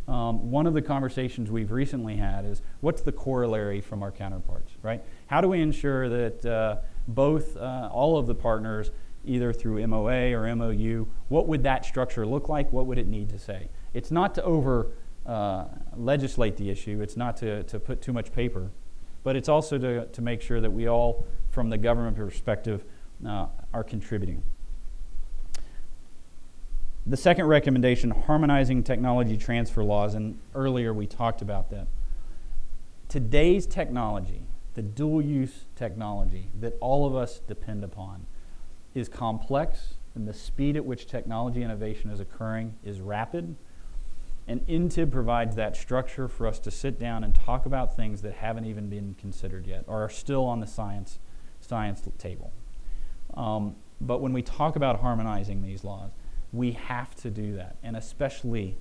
um, one of the conversations we've recently had is what's the corollary from our counterparts, right? How do we ensure that uh, both, uh, all of the partners either through MOA or MOU, what would that structure look like? What would it need to say? It's not to over uh, legislate the issue, it's not to, to put too much paper, but it's also to, to make sure that we all, from the government perspective, uh, are contributing. The second recommendation harmonizing technology transfer laws, and earlier we talked about that. Today's technology, the dual use technology that all of us depend upon, is complex and the speed at which technology innovation is occurring is rapid. And INTIB provides that structure for us to sit down and talk about things that haven't even been considered yet or are still on the science, science table. Um, but when we talk about harmonizing these laws, we have to do that, and especially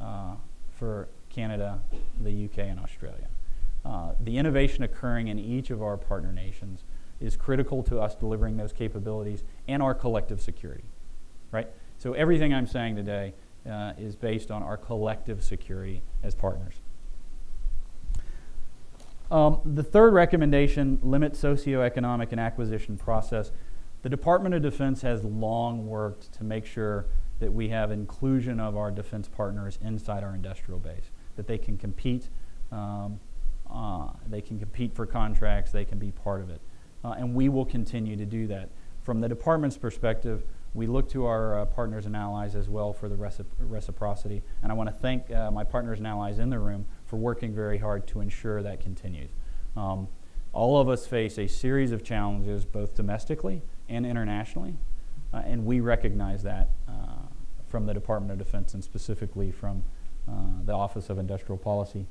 uh, for Canada, the UK, and Australia. Uh, the innovation occurring in each of our partner nations is critical to us delivering those capabilities and our collective security, right? So everything I'm saying today uh, is based on our collective security as partners. Um, the third recommendation limit socioeconomic and acquisition process. The Department of Defense has long worked to make sure that we have inclusion of our defense partners inside our industrial base, that they can compete, um, uh, they can compete for contracts, they can be part of it. Uh, and we will continue to do that. From the department's perspective, we look to our uh, partners and allies as well for the recip reciprocity. And I want to thank uh, my partners and allies in the room for working very hard to ensure that continues. Um, all of us face a series of challenges, both domestically and internationally, uh, and we recognize that uh, from the Department of Defense and specifically from uh, the Office of Industrial Policy.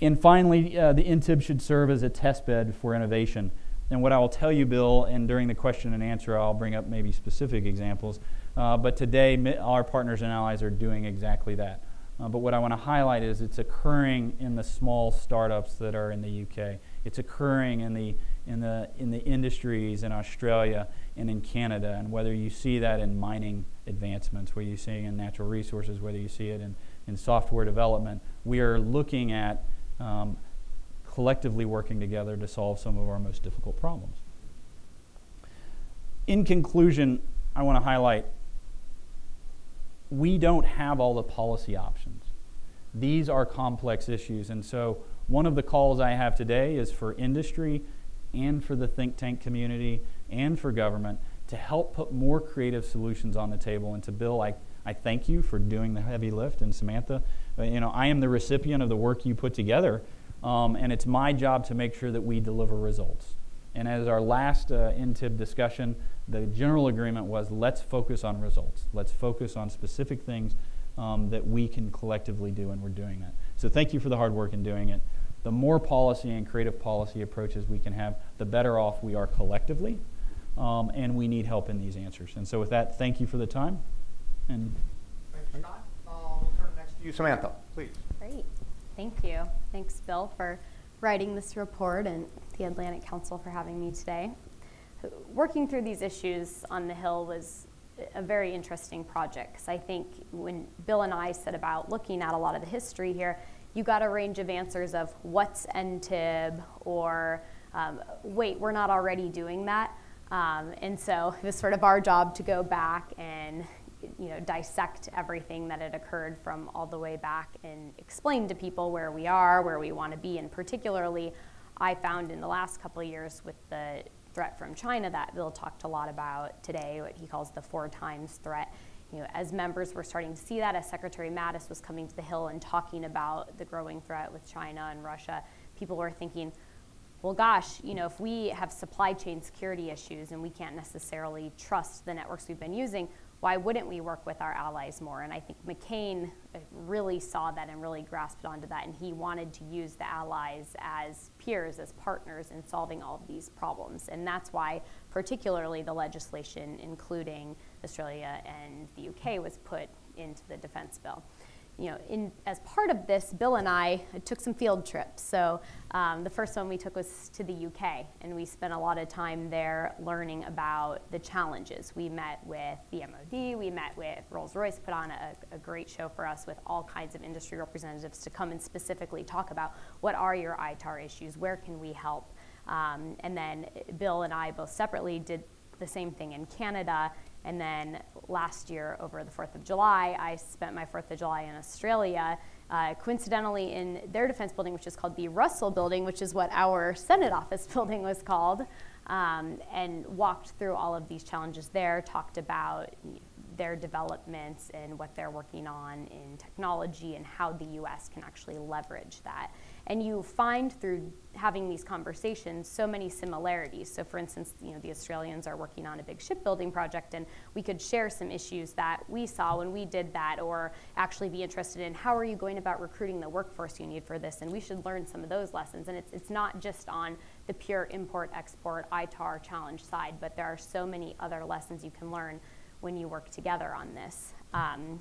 And finally, uh, the NTIB should serve as a test bed for innovation. And what I will tell you, Bill, and during the question and answer, I'll bring up maybe specific examples. Uh, but today, our partners and allies are doing exactly that. Uh, but what I want to highlight is it's occurring in the small startups that are in the UK. It's occurring in the, in the, in the industries in Australia and in Canada. And whether you see that in mining advancements, whether you see it in natural resources, whether you see it in, in software development, we are looking at um, collectively working together to solve some of our most difficult problems. In conclusion, I want to highlight we don't have all the policy options. These are complex issues, and so one of the calls I have today is for industry and for the think tank community and for government to help put more creative solutions on the table. And to Bill, I, I thank you for doing the heavy lift, and Samantha, uh, you know, I am the recipient of the work you put together, um, and it's my job to make sure that we deliver results. And as our last uh, NTIB discussion, the general agreement was let's focus on results. Let's focus on specific things um, that we can collectively do, and we're doing that. So thank you for the hard work in doing it. The more policy and creative policy approaches we can have, the better off we are collectively, um, and we need help in these answers. And so with that, thank you for the time. And Thank you, Scott. Uh, we'll turn next to you, Samantha, please. Great. Thank you. Thanks, Bill, for writing this report and the Atlantic Council for having me today. Working through these issues on the Hill was a very interesting project because I think when Bill and I set about looking at a lot of the history here, you got a range of answers of what's NTIB or um, wait, we're not already doing that. Um, and so it was sort of our job to go back and you know, dissect everything that had occurred from all the way back and explain to people where we are, where we want to be, and particularly, I found in the last couple of years with the threat from China that Bill talked a lot about today, what he calls the four times threat. You know, as members were starting to see that, as Secretary Mattis was coming to the Hill and talking about the growing threat with China and Russia, people were thinking, well, gosh, you know, if we have supply chain security issues and we can't necessarily trust the networks we've been using, why wouldn't we work with our allies more? And I think McCain uh, really saw that and really grasped onto that, and he wanted to use the allies as peers, as partners in solving all of these problems. And that's why, particularly, the legislation, including Australia and the UK, was put into the defense bill you know, in, as part of this, Bill and I took some field trips. So um, the first one we took was to the UK, and we spent a lot of time there learning about the challenges. We met with the MOD, we met with Rolls-Royce, put on a, a great show for us with all kinds of industry representatives to come and specifically talk about what are your ITAR issues, where can we help. Um, and then Bill and I both separately did the same thing in Canada and then last year, over the 4th of July, I spent my 4th of July in Australia, uh, coincidentally in their defense building, which is called the Russell Building, which is what our Senate office building was called, um, and walked through all of these challenges there, talked about their developments and what they're working on in technology and how the US can actually leverage that. And you find through having these conversations so many similarities. So, for instance, you know, the Australians are working on a big shipbuilding project, and we could share some issues that we saw when we did that, or actually be interested in how are you going about recruiting the workforce you need for this, and we should learn some of those lessons. And it's, it's not just on the pure import export ITAR challenge side, but there are so many other lessons you can learn when you work together on this. Um,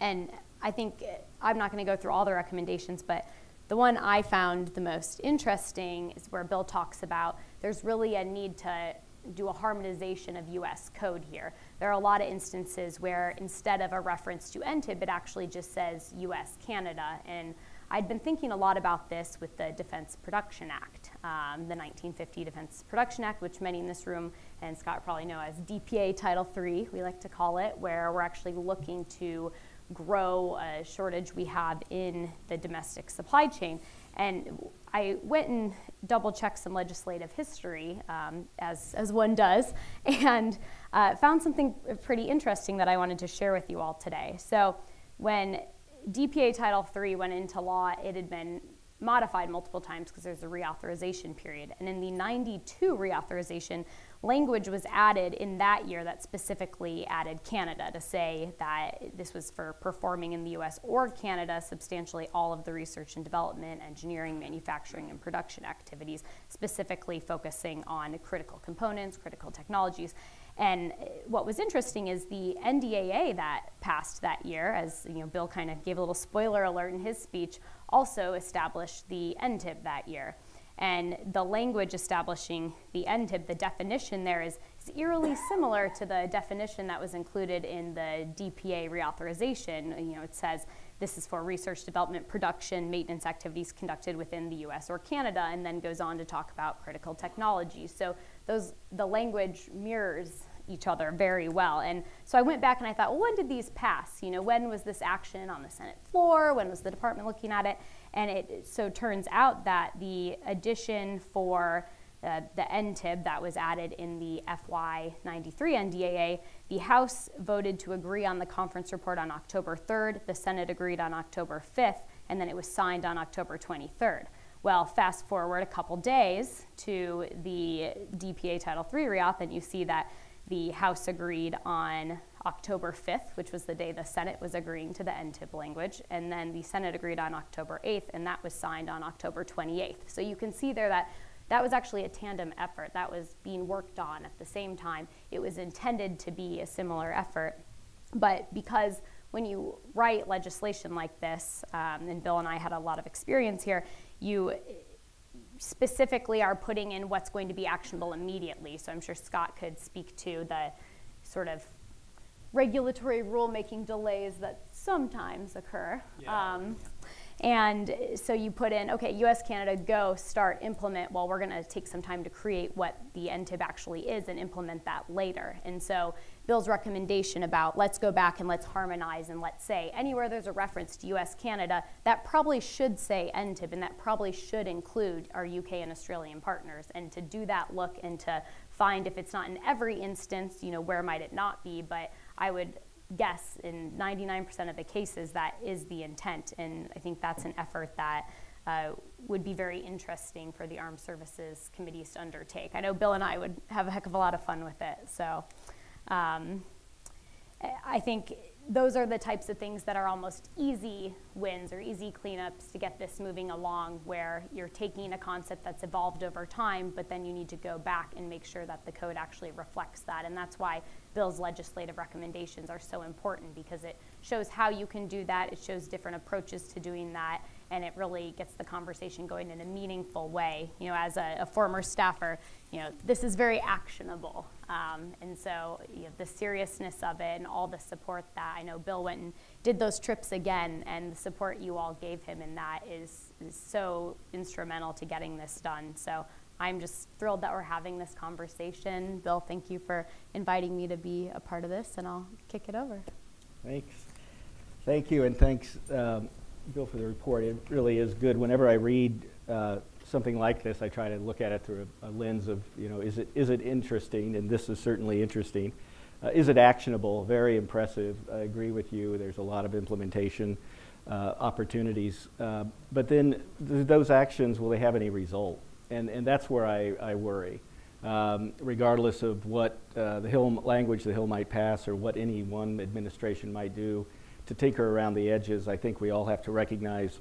and I think I'm not going to go through all the recommendations, but the one I found the most interesting is where Bill talks about there's really a need to do a harmonization of US code here. There are a lot of instances where instead of a reference to NTIB, it actually just says US Canada. And I'd been thinking a lot about this with the Defense Production Act, um, the 1950 Defense Production Act, which many in this room and Scott probably know as DPA Title III, we like to call it, where we're actually looking to grow a shortage we have in the domestic supply chain. And I went and double checked some legislative history, um, as, as one does, and uh, found something pretty interesting that I wanted to share with you all today. So, when DPA Title III went into law, it had been modified multiple times because there's a reauthorization period. And in the 92 reauthorization, language was added in that year that specifically added Canada to say that this was for performing in the US or Canada substantially all of the research and development, engineering, manufacturing, and production activities, specifically focusing on critical components, critical technologies. And what was interesting is the NDAA that passed that year, as you know, Bill kind of gave a little spoiler alert in his speech, also established the NTIB that year. And the language establishing the NTIB, the definition there is, is eerily similar to the definition that was included in the DPA reauthorization. You know, it says this is for research, development, production, maintenance activities conducted within the US or Canada, and then goes on to talk about critical technologies. So those, the language mirrors each other very well. And so I went back and I thought, well, when did these pass? You know, when was this action on the Senate floor? When was the department looking at it? And it so turns out that the addition for uh, the NTIB that was added in the FY 93 NDAA, the House voted to agree on the conference report on October 3rd, the Senate agreed on October 5th, and then it was signed on October 23rd. Well, fast forward a couple days to the DPA Title III reauth, and you see that the House agreed on October 5th, which was the day the Senate was agreeing to the NTIB language, and then the Senate agreed on October 8th, and that was signed on October 28th. So you can see there that that was actually a tandem effort that was being worked on at the same time. It was intended to be a similar effort, but because when you write legislation like this, um, and Bill and I had a lot of experience here, you specifically are putting in what's going to be actionable immediately. So I'm sure Scott could speak to the sort of regulatory rulemaking delays that sometimes occur. Yeah. Um, and so you put in, okay, US, Canada, go, start, implement. Well, we're going to take some time to create what the NTIB actually is and implement that later. And so Bill's recommendation about let's go back and let's harmonize and let's say anywhere there's a reference to US, Canada, that probably should say NTIB and that probably should include our UK and Australian partners. And to do that look and to find if it's not in every instance, you know, where might it not be, but I would guess in 99% of the cases that is the intent. And I think that's an effort that uh, would be very interesting for the Armed Services Committees to undertake. I know Bill and I would have a heck of a lot of fun with it. So um, I think those are the types of things that are almost easy wins or easy cleanups to get this moving along where you're taking a concept that's evolved over time, but then you need to go back and make sure that the code actually reflects that. And that's why Bill's legislative recommendations are so important because it shows how you can do that, it shows different approaches to doing that, and it really gets the conversation going in a meaningful way. You know, as a, a former staffer, you know, this is very actionable. Um, and so you know, the seriousness of it and all the support that I know Bill went and did those trips again, and the support you all gave him in that is, is so instrumental to getting this done. So I'm just thrilled that we're having this conversation. Bill, thank you for inviting me to be a part of this, and I'll kick it over. Thanks. Thank you, and thanks, um, Bill, for the report. It really is good. Whenever I read uh, something like this, I try to look at it through a, a, lens of, you know, is it is it interesting? And this is certainly interesting. Uh, is it actionable? Very impressive. I agree with you. There's a lot of implementation uh, opportunities. Uh, but then th- those actions, will they have any result? And, and that's where I, I worry. Um, regardless of what uh, the Hill language the Hill might pass or what any one administration might do to tinker around the edges, I think we all have to recognize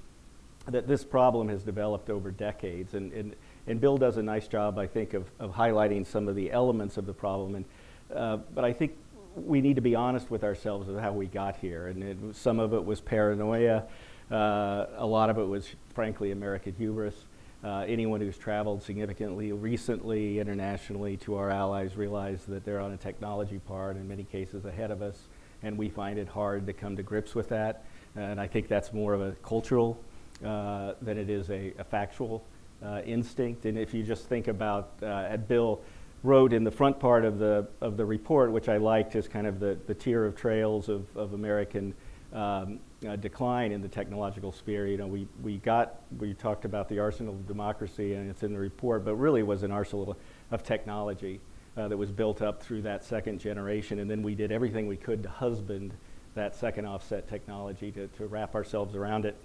that this problem has developed over decades. And, and, and Bill does a nice job, I think, of, of highlighting some of the elements of the problem. And, uh, but I think we need to be honest with ourselves of how we got here. And it, some of it was paranoia. Uh, a lot of it was, frankly, American hubris. Uh, anyone who's traveled significantly recently internationally to our allies realize that they're on a technology part in many cases ahead of us, and we find it hard to come to grips with that. And I think that's more of a cultural uh, than it is a, a factual uh, instinct. And if you just think about, uh, Bill wrote in the front part of the of the report, which I liked as kind of the, the tier of trails of, of American um, uh, decline in the technological sphere. You know, we, we got, we talked about the arsenal of democracy, and it's in the report, but really was an arsenal of technology uh, that was built up through that second generation. And then we did everything we could to husband that second offset technology to, to wrap ourselves around it.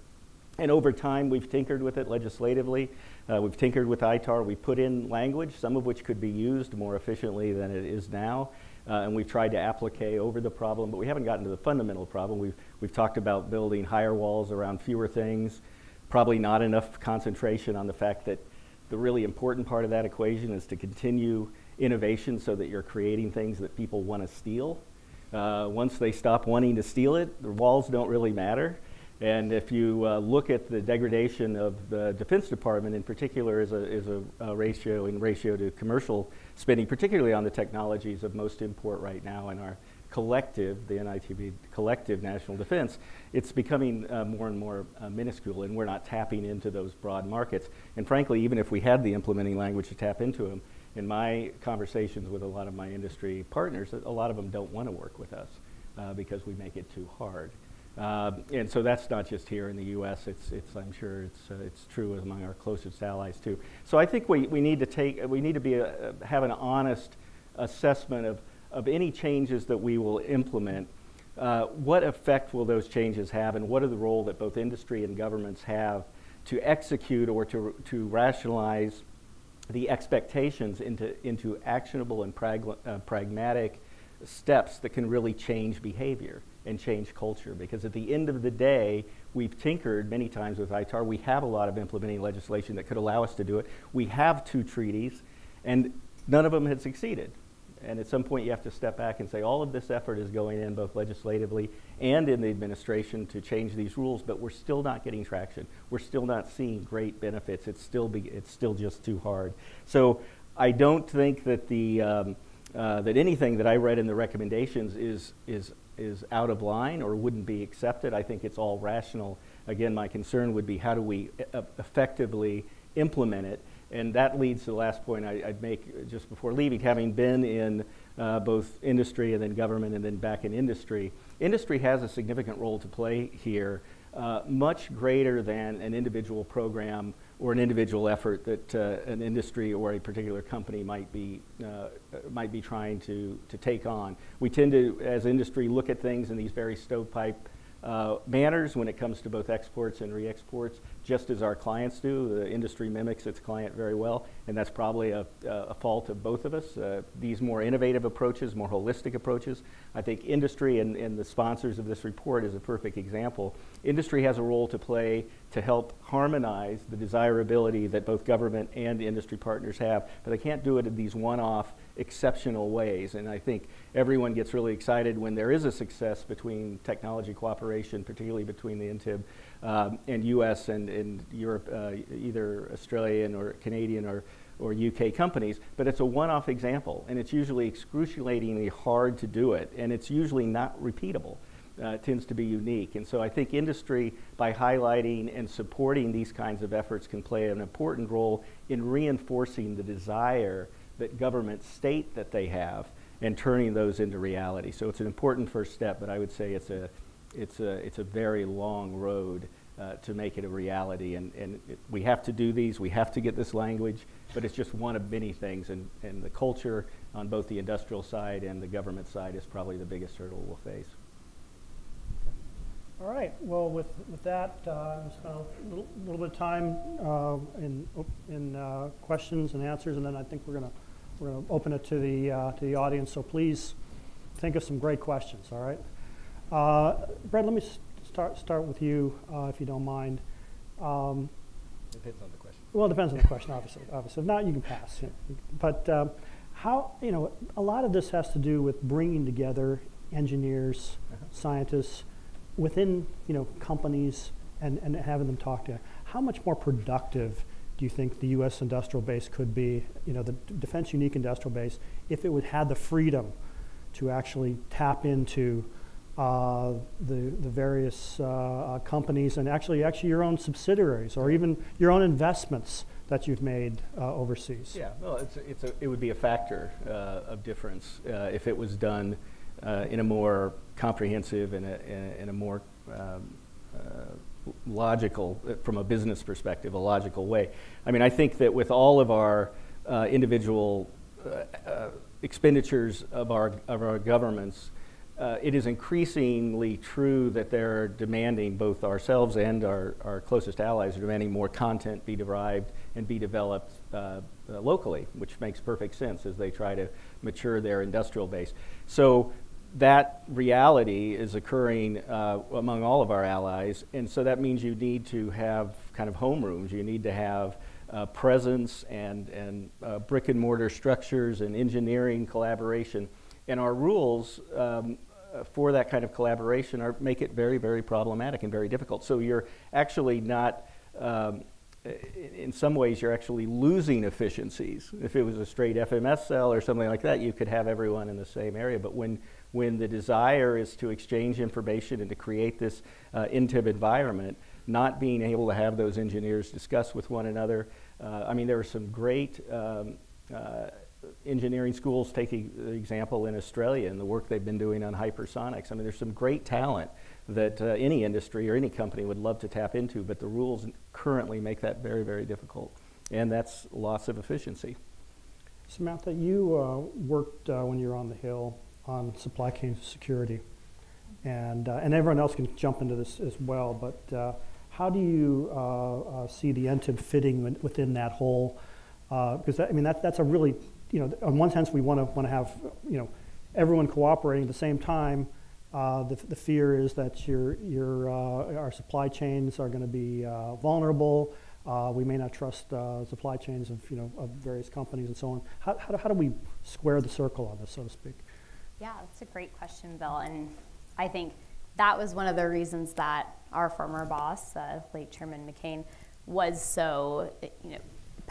And over time, we've tinkered with it legislatively. Uh, we've tinkered with ITAR. We put in language, some of which could be used more efficiently than it is now. Uh, and we've tried to applique over the problem, but we haven't gotten to the fundamental problem. We've, we've talked about building higher walls around fewer things, probably not enough concentration on the fact that the really important part of that equation is to continue innovation so that you're creating things that people want to steal. Uh, once they stop wanting to steal it, the walls don't really matter. And if you uh, look at the degradation of the Defense Department in particular is a, is a, a, ratio in ratio to commercial spending, particularly on the technologies of most import right now in our collective, the NITB collective national defense, it's becoming uh, more and more uh, minuscule and we're not tapping into those broad markets. And frankly, even if we had the implementing language to tap into them, in my conversations with a lot of my industry partners, a lot of them don't want to work with us uh, because we make it too hard. Uh, and so that's not just here in the U.S. It's, it's I'm sure it's, uh, it's true among our closest allies too. So I think we, we need to take we need to be a, have an honest assessment of, of any changes that we will implement. Uh, what effect will those changes have, and what are the role that both industry and governments have to execute or to, to rationalize the expectations into, into actionable and uh, pragmatic steps that can really change behavior and change culture. Because at the end of the day, we've tinkered many times with ITAR. We have a lot of implementing legislation that could allow us to do it. We have two treaties, and none of them had succeeded. And at some point, you have to step back and say, all of this effort is going in both legislatively and in the administration to change these rules, but we're still not getting traction. We're still not seeing great benefits. It's still, be, it's still just too hard. So I don't think that the um, uh, that anything that I read in the recommendations is, is, is out of line or wouldn't be accepted. I think it's all rational. Again, my concern would be how do we e- effectively implement it? And that leads to the last point I, would make just before leaving. Having been in uh, both industry and then government and then back in industry, industry has a significant role to play here, uh, much greater than an individual program or an individual effort that uh, an industry or a particular company might be uh, might be trying to to take on. We tend to, as industry, look at things in these very stovepipe uh, manners when it comes to both exports and re-exports, just as our clients do. The industry mimics its client very well, and that's probably a, a fault of both of us. Uh, these more innovative approaches, more holistic approaches. I think industry and, and the sponsors of this report is a perfect example. Industry has a role to play to help harmonize the desirability that both government and industry partners have, but they can't do it in these one-off exceptional ways. And I think everyone gets really excited when there is a success between technology cooperation, particularly between the NTIB um, and US and, and Europe, uh, either Australian or Canadian or, or UK companies, but it's a one off example. And it's usually excruciatingly hard to do it, and it's usually not repeatable. Uh, tends to be unique. And so I think industry, by highlighting and supporting these kinds of efforts, can play an important role in reinforcing the desire that governments state that they have and turning those into reality. So it's an important first step, but I would say it's a, it's a, it's a very long road uh, to make it a reality. And, and it, we have to do these, we have to get this language, but it's just one of many things. And, and the culture on both the industrial side and the government side is probably the biggest hurdle we'll face. All right, well, with, with that, uh, we spent a little, little bit of time uh, in, in uh, questions and answers, and then I think we're gonna, we're gonna open it to the, uh, to the audience, so please think of some great questions, all right? Uh, Brett, let me start, start with you, uh, if you don't mind. Um, Depends on the question. well, it depends on the question, obviously. Obviously, if not, you can pass. But um, how you know a lot of this has to do with bringing together engineers, Uh-huh. scientists within you know companies and, and having them talk together. How much more productive do you think the U.S. industrial base could be? You know, the Defense Unique Industrial Base, if it would had the freedom to actually tap into uh, the, the various uh, uh, companies and actually, actually your own subsidiaries or even your own investments that you've made uh, overseas. Yeah, well, it's, a- it's a, it would be a factor uh, of difference uh, if it was done uh, in a more comprehensive and a, in a, more um, uh, logical, from a business perspective, a logical way. I mean, I think that with all of our uh, individual uh, uh, expenditures of our, of our governments, uh, it is increasingly true that they're demanding, both ourselves and our, our closest allies are demanding more content be derived and be developed uh, uh, locally, which makes perfect sense as they try to mature their industrial base. So that reality is occurring uh, among all of our allies, and so that means you need to have kind of homerooms. You need to have uh, presence and, and uh, brick and mortar structures and engineering collaboration. And our rules um, uh, for that kind of collaboration are, make it very, very problematic and very difficult. So you're actually not, um, in some ways, you're actually losing efficiencies. If it was a straight FMS cell or something like that, you could have everyone in the same area. But when, when the desire is to exchange information and to create this uh, INTIB environment, not being able to have those engineers discuss with one another. Uh, I mean, there are some great um, uh, engineering schools, take e- example in Australia and the work they've been doing on hypersonics. I mean, there's some great talent that uh, any industry or any company would love to tap into, but the rules currently make that very, very difficult. And that's loss of efficiency. Samantha, you uh, worked uh, when you were on the Hill on supply chain security, and uh, and everyone else can jump into this as well. But uh, how do you uh, uh, see the NTIB fitting within that whole? Because that, I mean that that's a really you know on one sense we want to want to have you know everyone cooperating at the same time. Uh, the, the fear is that your your uh, our supply chains are going to be uh, vulnerable. Uh, we may not trust uh, supply chains of you know of various companies and so on. How, how, do, how do we square the circle on this, so to speak? Yeah, that's a great question, Bill. And I think that was one of the reasons that our former boss, uh, late Chairman McCain, was so you know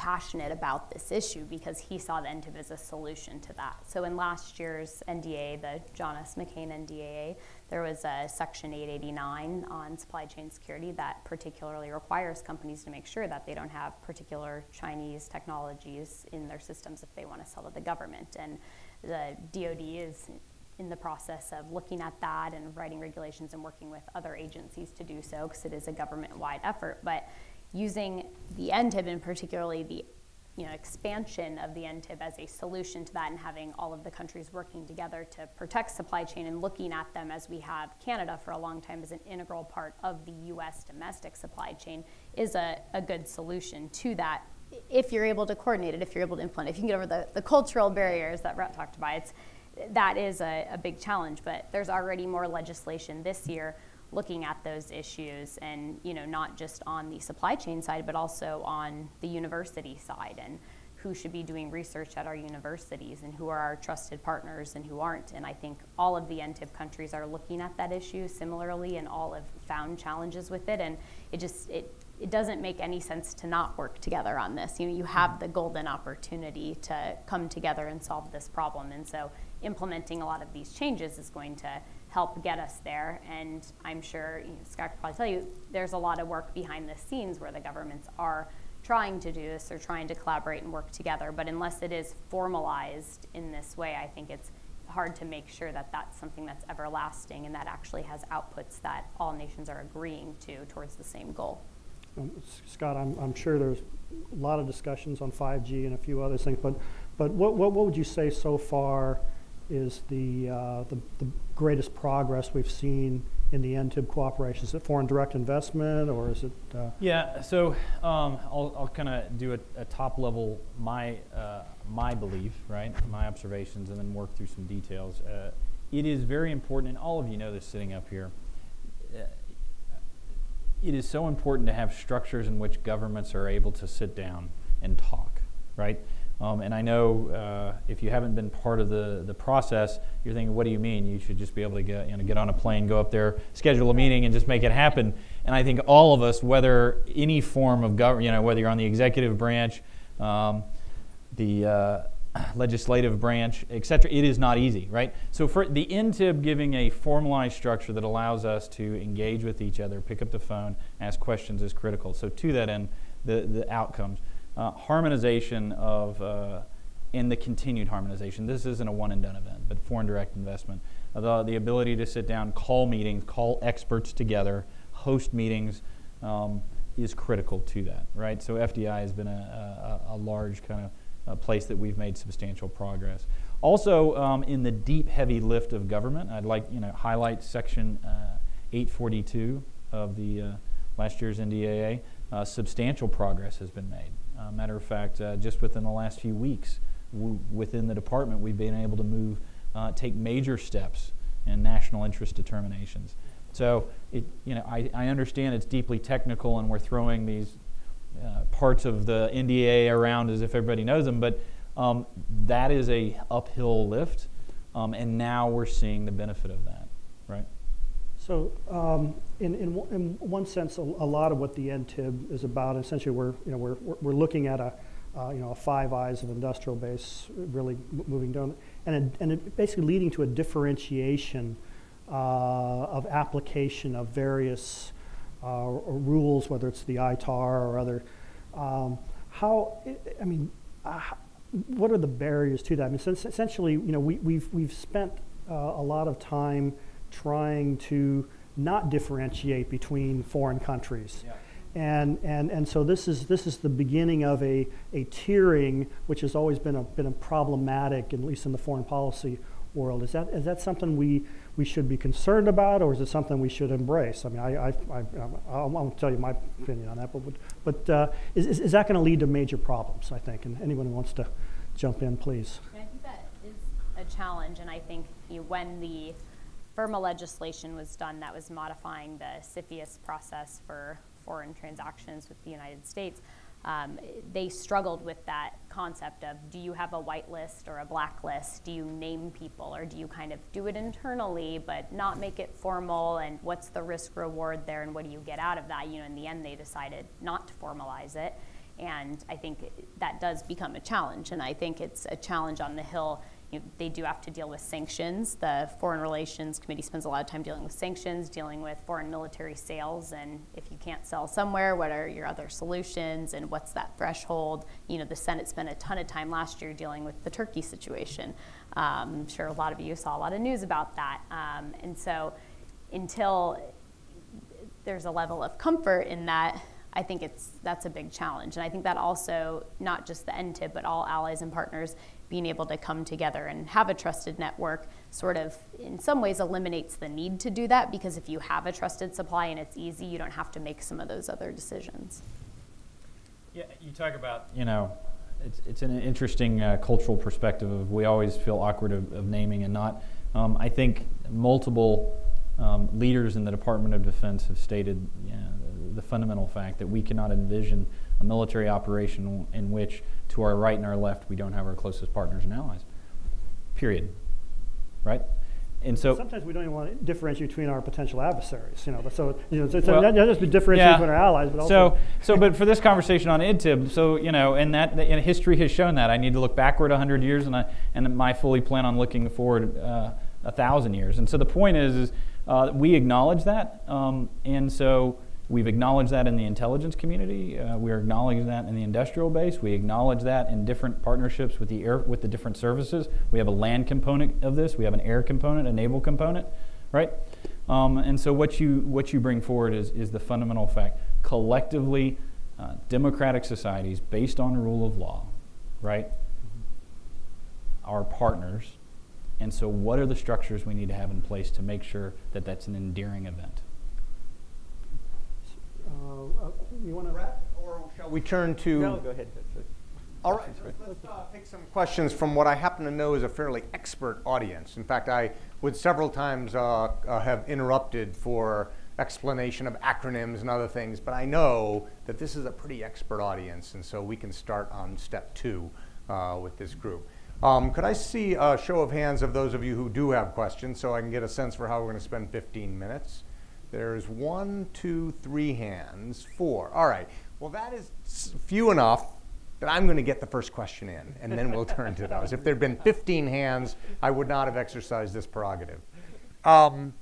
passionate about this issue because he saw the NTIB as a solution to that. So in last year's NDAA, the John S. McCain NDAA, there was a Section 889 on supply chain security that particularly requires companies to make sure that they don't have particular Chinese technologies in their systems if they want to sell to the government. And the DoD is in the process of looking at that and writing regulations and working with other agencies to do so because it is a government-wide effort. But using the NTIB and particularly the you know, expansion of the NTIB as a solution to that and having all of the countries working together to protect supply chain and looking at them as we have Canada for a long time as an integral part of the US domestic supply chain is a, a good solution to that if you're able to coordinate it, if you're able to implement it, if you can get over the, the cultural barriers that Brett talked about, it's, that is a, a big challenge. But there's already more legislation this year looking at those issues and you know not just on the supply chain side but also on the university side and who should be doing research at our universities and who are our trusted partners and who aren't. And i think all of the NTIB countries are looking at that issue similarly and all have found challenges with it. And it just it it doesn't make any sense to not work together on this. You know you have the golden opportunity to come together and solve this problem. And so implementing a lot of these changes is going to help get us there. And I'm sure you know, Scott could probably tell you there's a lot of work behind the scenes where the governments are trying to do this or trying to collaborate and work together. But unless it is formalized in this way, I think it's hard to make sure that that's something that's everlasting and that actually has outputs that all nations are agreeing to towards the same goal. Um, Scott, I'm, I'm sure there's a lot of discussions on 5G and a few other things, but, but what, what, what would you say so far is the, uh, the, the greatest progress we've seen in the NTIB cooperation? Is it foreign direct investment or is it? Uh, Yeah, so um, I'll, I'll kind of do a, a top level, my, uh, my belief, right, my observations, and then work through some details. Uh, it is very important, and all of you know this sitting up here. uh, It is so important to have structures in which governments are able to sit down and talk, right? Um, and I know uh, if you haven't been part of the, the process, you're thinking, what do you mean? You should just be able to get, you know, get on a plane, go up there, schedule a meeting, and just make it happen. And I think all of us, whether any form of government, you know, whether you're on the executive branch, um, the uh, legislative branch, et cetera, it is not easy, right? So for the NTIB giving a formalized structure that allows us to engage with each other, pick up the phone, ask questions is critical. So to that end, the, the outcomes. Uh, harmonization of, uh, and the continued harmonization. This isn't a one and done event, but foreign direct investment. The, the ability to sit down, call meetings, call experts together, host meetings um, is critical to that, right? So FDI has been a, a, a large kind of uh, place that we've made substantial progress. Also, um, in the deep, heavy lift of government, I'd like you know highlight Section uh, 842 of the uh, last year's NDAA. Uh, substantial progress has been made. Uh, matter of fact, uh, just within the last few weeks, w- within the department, we've been able to move, take major steps in national interest determinations. So, it, you know, I, I understand it's deeply technical, and we're throwing these uh, parts of the NDAA around as if everybody knows them, but um, that is a uphill lift, um, and now we're seeing the benefit of that? So, um, in, in, in one sense, a, a, lot of what the NTIB is about, essentially, we're you know we're we're looking at a uh, you know a five eyes of industrial base, really moving down, and a, and basically leading to a differentiation uh, of application of various uh, rules, whether it's the ITAR or other. Um, how, I mean, uh, what are the barriers to that? I mean, essentially, you know, we, we've, we've spent uh, a lot of time trying to not differentiate between foreign countries. Yeah. And, and, and so this is, this is the beginning of a, a tiering, which has always been a, been a problematic, at least in the foreign policy world. Is that, is that something we, we should be concerned about, or is it something we should embrace? I mean, I, I, I, I won't tell you my opinion on that, but, but uh, is, is, is, that going to lead to major problems, I think? And anyone who wants to jump in, please. I think that is a challenge, and I think you know, when the FIRRMA legislation was done that was modifying the CFIUS process for foreign transactions with the United States, um, they struggled with that concept of do you have a white list or a black list? Do you name people or do you kind of do it internally but not make it formal? And what's the risk reward there and what do you get out of that? You know, in the end, they decided not to formalize it. And I think that does become a challenge. And I think it's a challenge on the Hill you know, they do have to deal with sanctions. The Foreign Relations Committee spends a lot of time dealing with sanctions, dealing with foreign military sales, and if you can't sell somewhere, what are your other solutions, and what's that threshold? You know, the Senate spent a ton of time last year dealing with the Turkey situation. Um, I'm sure a lot of you saw a lot of news about that, um, and so until there's a level of comfort in that I think it's that's a big challenge. And I think that also not just the NTIB, but all allies and partners being able to come together and have a trusted network sort of in some ways eliminates the need to do that because if you have a trusted supply and it's easy, you don't have to make some of those other decisions. Yeah, you talk about, you know, it's, it's an interesting uh, cultural perspective of we always feel awkward of, of naming and not. Um, I think multiple um, leaders in the Department of Defense have stated you know, the, the fundamental fact that we cannot envision a military operation in which to our right and our left we don't have our closest partners and allies. Period. Right? And so sometimes we don't even want to differentiate between our potential adversaries, you know. But so you know, so, well, not just be differentiate yeah. between our allies, but also. So, so, but for this conversation on IDTIB, so you know, and that and history has shown that I need to look backward hundred years, and I and I fully plan on looking forward uh, a thousand years. And so the point is, is uh, we acknowledge that, um, and so We've acknowledged that in the intelligence community. Uh, we're acknowledging that in the industrial base. We acknowledge that in different partnerships with the air, with the different services. We have a land component of this. We have an air component, a naval component, right? Um, and so what you what you bring forward is is the fundamental fact. Collectively, uh, democratic societies based on rule of law, right? our partners. And so, what are the structures we need to have in place to make sure that that's an endearing event? Uh, uh, You want to? Brett, or shall we turn to? No, go ahead. All right, let's uh, take some questions from what I happen to know is a fairly expert audience. In fact, I would several times uh, uh, have interrupted for explanation of acronyms and other things, but I know that this is a pretty expert audience, and so we can start on step two uh, with this group. Um, could I see a show of hands of those of you who do have questions so I can get a sense for how we're going to spend 15 minutes? There's one, two, three hands, four. All right. Well, that is few enough that I'm going to get the first question in, and then we'll turn to those. If there had been 15 hands, I would not have exercised this prerogative. Um,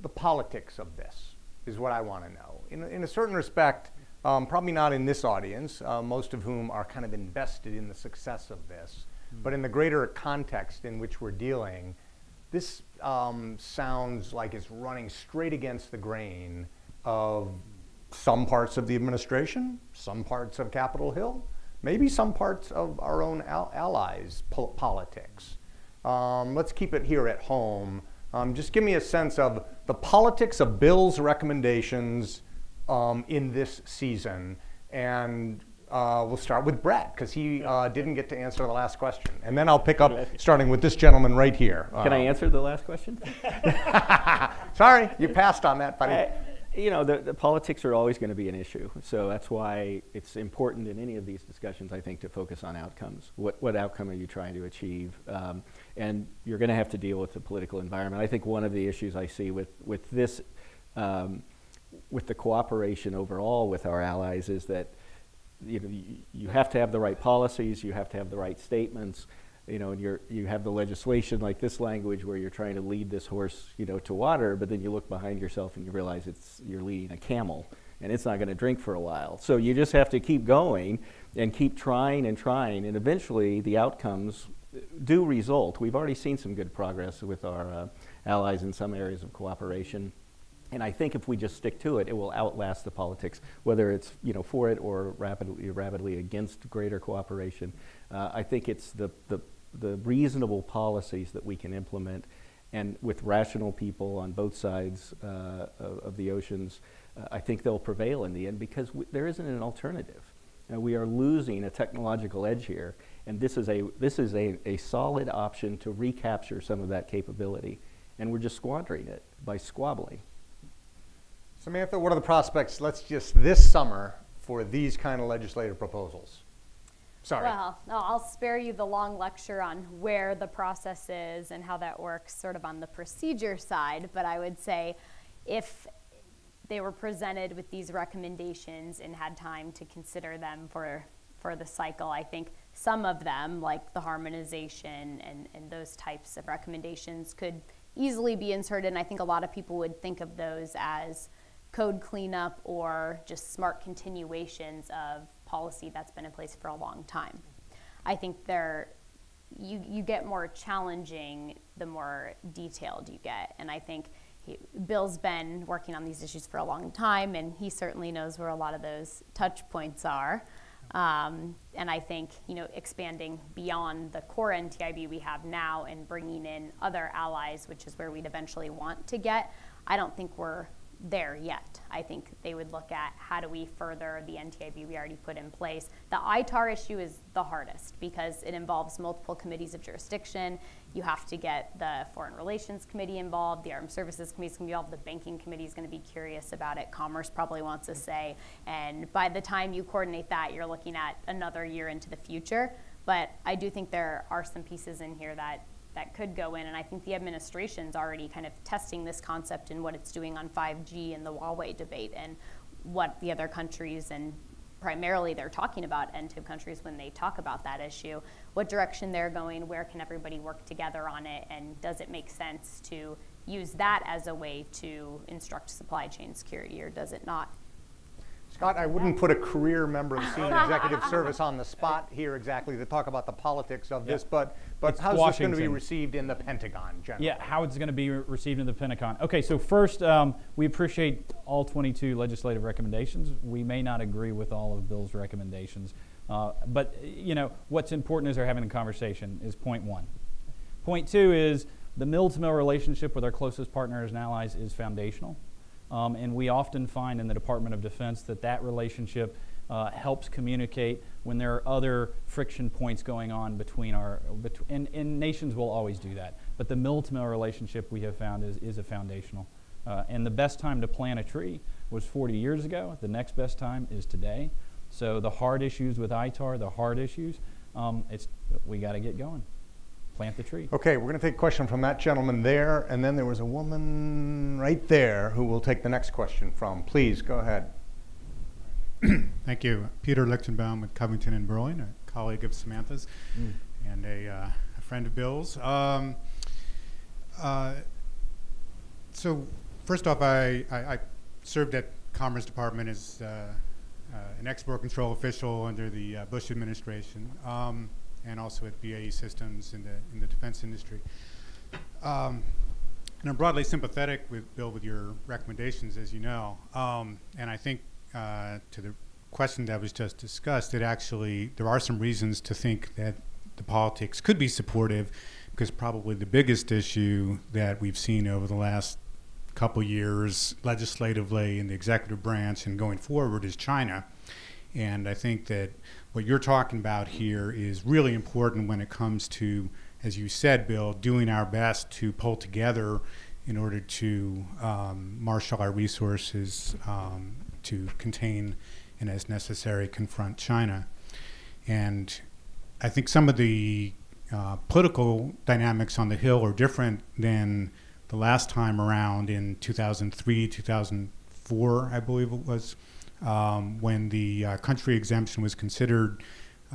the politics of this is what I want to know. In, in a certain respect, um, probably not in this audience, uh, most of whom are kind of invested in the success of this, but in the greater context in which we're dealing, this um, sounds like it's running straight against the grain of some parts of the administration, some parts of Capitol Hill, maybe some parts of our own al- allies' po- politics. Um, let's keep it here at home. Um, just give me a sense of the politics of Bill's recommendations um, in this season. And uh, we'll start with Brett, because he uh, didn't get to answer the last question. And then I'll pick up, starting with this gentleman right here. Can I Uh, answer the last question? Sorry, you passed on that, buddy. I- you know, the, the politics are always going to be an issue. So that's why it's important in any of these discussions, I think, to focus on outcomes. What, what outcome are you trying to achieve? Um, and you're going to have to deal with the political environment. I think one of the issues I see with, with this, um, with the cooperation overall with our allies is that you know, you, you have to have the right policies, you have to have the right statements, you know, and you're, you have the legislation like this language where you're trying to lead this horse, you know, to water, but then you look behind yourself and you realize it's, you're leading a camel and it's not going to drink for a while. So you just have to keep going and keep trying and trying, and eventually the outcomes do result. We've already seen some good progress with our uh, allies in some areas of cooperation. And I think if we just stick to it, it will outlast the politics, whether it's you know for it or rapidly rapidly against greater cooperation. Uh, I think it's the, the the reasonable policies that we can implement, and with rational people on both sides uh, of, of the oceans, uh, I think they'll prevail in the end because there isn't an alternative. Uh, we are losing a technological edge here, and this is a this is a, a solid option to recapture some of that capability, and we're just squandering it by squabbling. Samantha, what are the prospects, let's just this summer, for these kind of legislative proposals? Sorry. Well, no, I'll spare you the long lecture on where the process is and how that works, sort of on the procedure side. But I would say if they were presented with these recommendations and had time to consider them for, for the cycle, I think some of them, like the harmonization and, and those types of recommendations, could easily be inserted. And I think a lot of people would think of those as code cleanup or just smart continuations of policy that's been in place for a long time. I think they're you, you get more challenging the more detailed you get. And I think he, Bill's been working on these issues for a long time, and he certainly knows where a lot of those touch points are. Um, and I think you know expanding beyond the core NTIB we have now and bringing in other allies, which is where we'd eventually want to get. I don't think we're there yet. I think they would look at how do we further the NTIB we already put in place. The ITAR issue is the hardest because it involves multiple committees of jurisdiction. You have to get the Foreign Relations Committee involved, the Armed Services Committee is going to be involved, the Banking Committee is going to be curious about it, Commerce probably wants a say. And by the time you coordinate that, you're looking at another year into the future. But I do think there are some pieces in here that that could go in. And I think the administration's already kind of testing this concept in what it's doing on 5G and the Huawei debate and what the other countries and primarily they're talking about NTIB countries when they talk about that issue, what direction they're going, where can everybody work together on it, and does it make sense to use that as a way to instruct supply chain security or does it not? Scott, I wouldn't put a career member of Senior Executive Service on the spot here exactly to talk about the politics of this, but, but It's how's this going to be received in the Pentagon generally? Yeah, how it's going to be re- received in the Pentagon. Okay, so first, um, we appreciate all 22 legislative recommendations. We may not agree with all of Bill's recommendations, Uh, but, you know, what's important is they're having a conversation, is point one. Point two is the mil to mil relationship with our closest partners and allies is foundational. Um, and we often find in the Department of Defense that that relationship uh, helps communicate when there are other friction points going on between our, bet- and, and nations will always do that. But the mil to mil relationship we have found is, is a foundational. Uh, and the best time to plant a tree was 40 years ago. The next best time is today. So the hard issues with ITAR, the hard issues, um, it's, we got to get going. Plant the tree. Okay, we're going to take a question from that gentleman there, and then there was a woman right there who will take the next question from. Please, go ahead. Thank you. Peter Lichtenbaum with Covington and Burling, a colleague of Samantha's and a, uh, a friend of Bill's. Um, uh, so, first off, I, I, I served at Commerce Department as uh, uh, an export control official under the uh, Bush administration, um, and also at BAE Systems in the in the defense industry. Um, and I'm broadly sympathetic with Bill with your recommendations, as you know. Um, and I think uh, to the question that was just discussed, that actually there are some reasons to think that the politics could be supportive, because probably the biggest issue that we've seen over the last couple years legislatively in the executive branch and going forward is China. And I think that what you're talking about here is really important when it comes to, as you said, Bill, doing our best to pull together in order to um, marshal our resources um, to contain and, as necessary, confront China. And I think some of the uh, political dynamics on the Hill are different than the last time around in 2003, 2004, I believe it was, um, when the uh, country exemption was considered,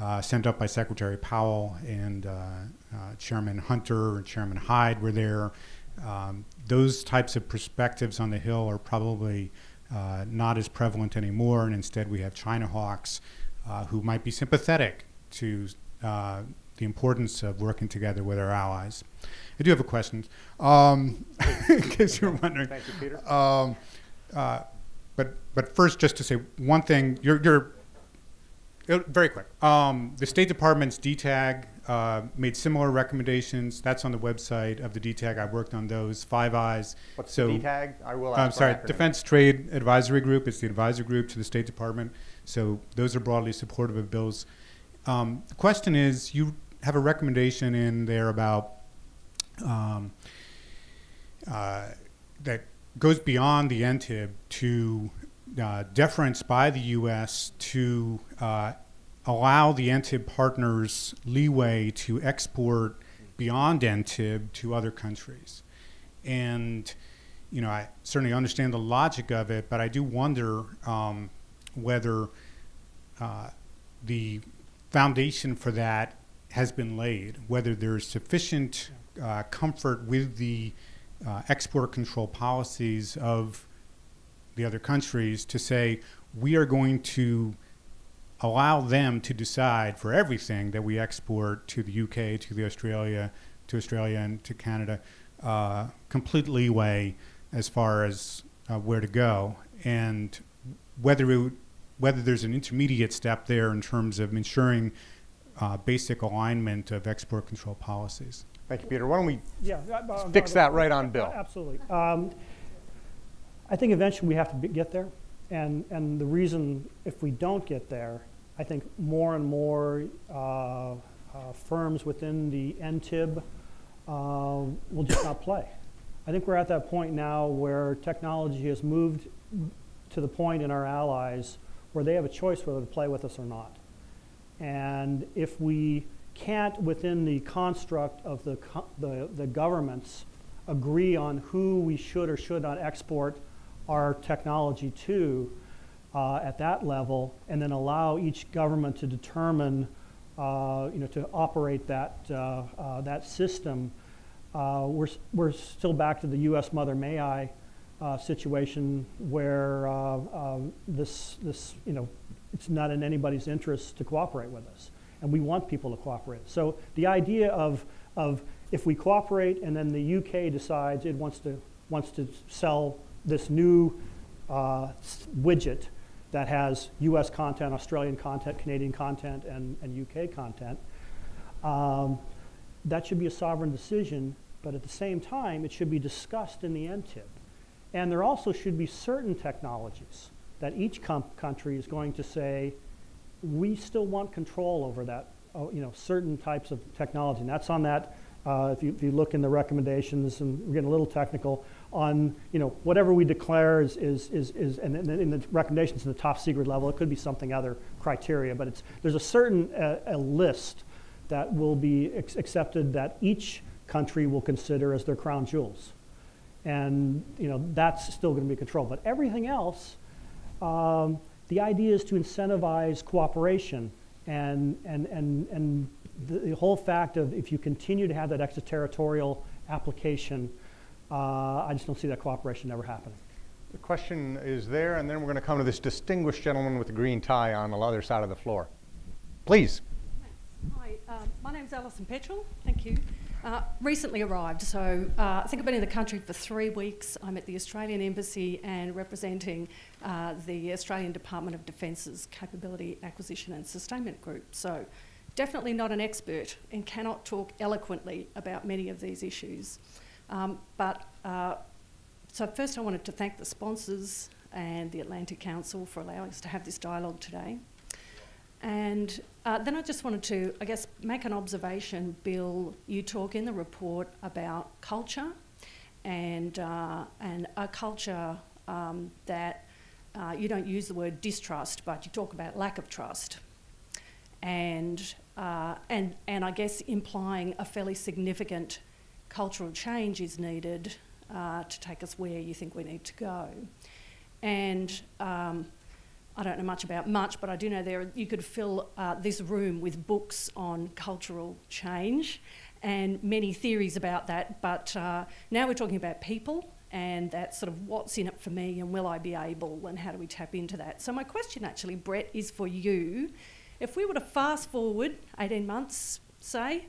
uh, sent up by Secretary Powell and uh, uh, Chairman Hunter and Chairman Hyde were there. Um, those types of perspectives on the Hill are probably uh, not as prevalent anymore, and instead we have China hawks uh, who might be sympathetic to uh, the importance of working together with our allies. I do have a question, um, in case you're wondering. Thank you, Peter. Um, uh, but but first, just to say one thing, you're, you're uh, very quick. Um, the State Department's DTAG uh, made similar recommendations. That's on the website of the DTAG. I worked on those. Five Eyes. What's so, the DTAG? I will I'm sorry. Defense Trade Advisory Group. It's the advisory group to the State Department. So those are broadly supportive of Bill's. Um, the question is, you have a recommendation in there about um, uh, that goes beyond the NTIB to uh, deference by the U.S. to uh, allow the NTIB partners leeway to export beyond NTIB to other countries. And, you know, I certainly understand the logic of it, but I do wonder um, whether uh, the foundation for that has been laid, whether there's sufficient uh, comfort with the uh, export control policies of the other countries to say we are going to allow them to decide for everything that we export to the UK, to the Australia, to Australia and to Canada, uh, complete leeway as far as uh, where to go, and whether it, whether there's an intermediate step there in terms of ensuring uh, basic alignment of export control policies. Thank you, Peter. Why don't we Yeah. uh, uh, fix that right on Bill? Absolutely. Um, I think eventually we have to be- get there. And, and the reason, if we don't get there, I think more and more uh, uh, firms within the NTIB uh, will just not play. I think we're at that point now where technology has moved to the point in our allies where they have a choice whether to play with us or not. And if we can't, within the construct of the, co- the, the governments, agree on who we should or should not export our technology to uh, at that level, and then allow each government to determine, uh, you know, to operate that, uh, uh, that system, uh, we're, we're still back to the U.S. Mother May I uh, situation where this, this, you know, it's not in anybody's interest to cooperate with us. And we want people to cooperate. So the idea of, of if we cooperate and then the UK decides it wants to, wants to sell this new uh, widget that has US content, Australian content, Canadian content, and, and UK content. Um, that should be a sovereign decision, but at the same time, it should be discussed in the NTIB. And there also should be certain technologies that each country is going to say, we still want control over that, uh, you know, certain types of technology. And that's on that, uh, if, you, if you look in the recommendations, and we're getting a little technical, on, you know, whatever we declare is, is, is, is and in the recommendations in the top secret level, it could be something other criteria, but it's, there's a certain uh, a list that will be accepted that each country will consider as their crown jewels. And, you know, that's still going to be controlled. But everything else, um, the idea is to incentivize cooperation and, and, and, and the, the whole fact of if you continue to have that extraterritorial application, uh, I just don't see that cooperation ever happening. The question is there, and then we're going to come to this distinguished gentleman with the green tie on the other side of the floor. Please. Hi, um, my is Alison Petrel. Thank you. Uh, recently arrived, so uh, I think I've been in the country for three weeks. I'm at the Australian Embassy and representing uh, the Australian Department of Defence's Capability Acquisition and Sustainment Group. So, definitely not an expert and cannot talk eloquently about many of these issues. Um, but uh, so, first, I wanted to thank the sponsors and the Atlantic Council for allowing us to have this dialogue today. And uh, then I just wanted to, I guess, make an observation. Bill, you talk in the report about culture and, uh, and a culture um, that uh, you don't use the word distrust, but you talk about lack of trust. And, uh, and, and I guess implying a fairly significant cultural change is needed uh, to take us where you think we need to go. And um, I don't know much about much, but I do know there you could fill uh, this room with books on cultural change and many theories about that. But uh, now we're talking about people and that sort of what's in it for me and will I be able and how do we tap into that. So my question actually, Brett, is for you. If we were to fast forward 18 months, say,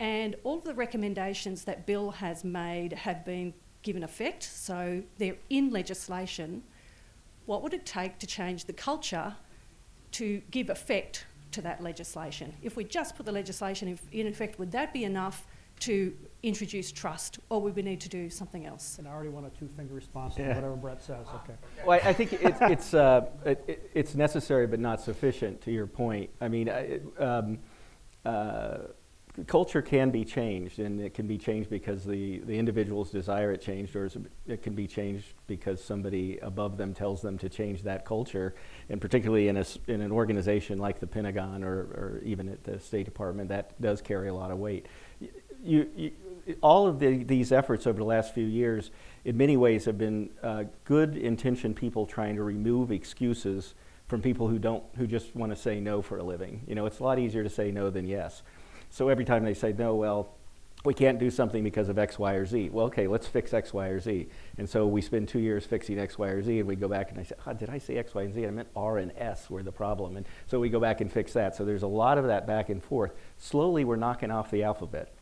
and all of the recommendations that Bill has made have been given effect, so they're in legislation what would it take to change the culture to give effect to that legislation? If we just put the legislation in, effect, would that be enough to introduce trust, or would we need to do something else? And I already want a two-finger response to whatever Brett says. Okay. Well, I I think it's, it's, uh, it- it- it's necessary but not sufficient, to your point. I mean, I- um, uh, culture can be changed, and it can be changed because the, the individuals desire it changed, or it can be changed because somebody above them tells them to change that culture. And particularly in, a in an organization like the Pentagon or, or even at the State Department, that does carry a lot of weight. You, you, all of the, these efforts over the last few years, in many ways, have been uh, good intentioned people trying to remove excuses from people who don't, who just want to say no for a living. You know, it's a lot easier to say no than yes. So every time they say no, well, we can't do something because of X, Y, or Z. Well, okay, let's fix X, Y, or Z. And so we spend two years fixing X, Y, or Z, and we go back and I say, oh, did I say X, Y, and Z? I meant R and S were the problem. And so we go back and fix that. So there's a lot of that back and forth. Slowly, we're knocking off the alphabet.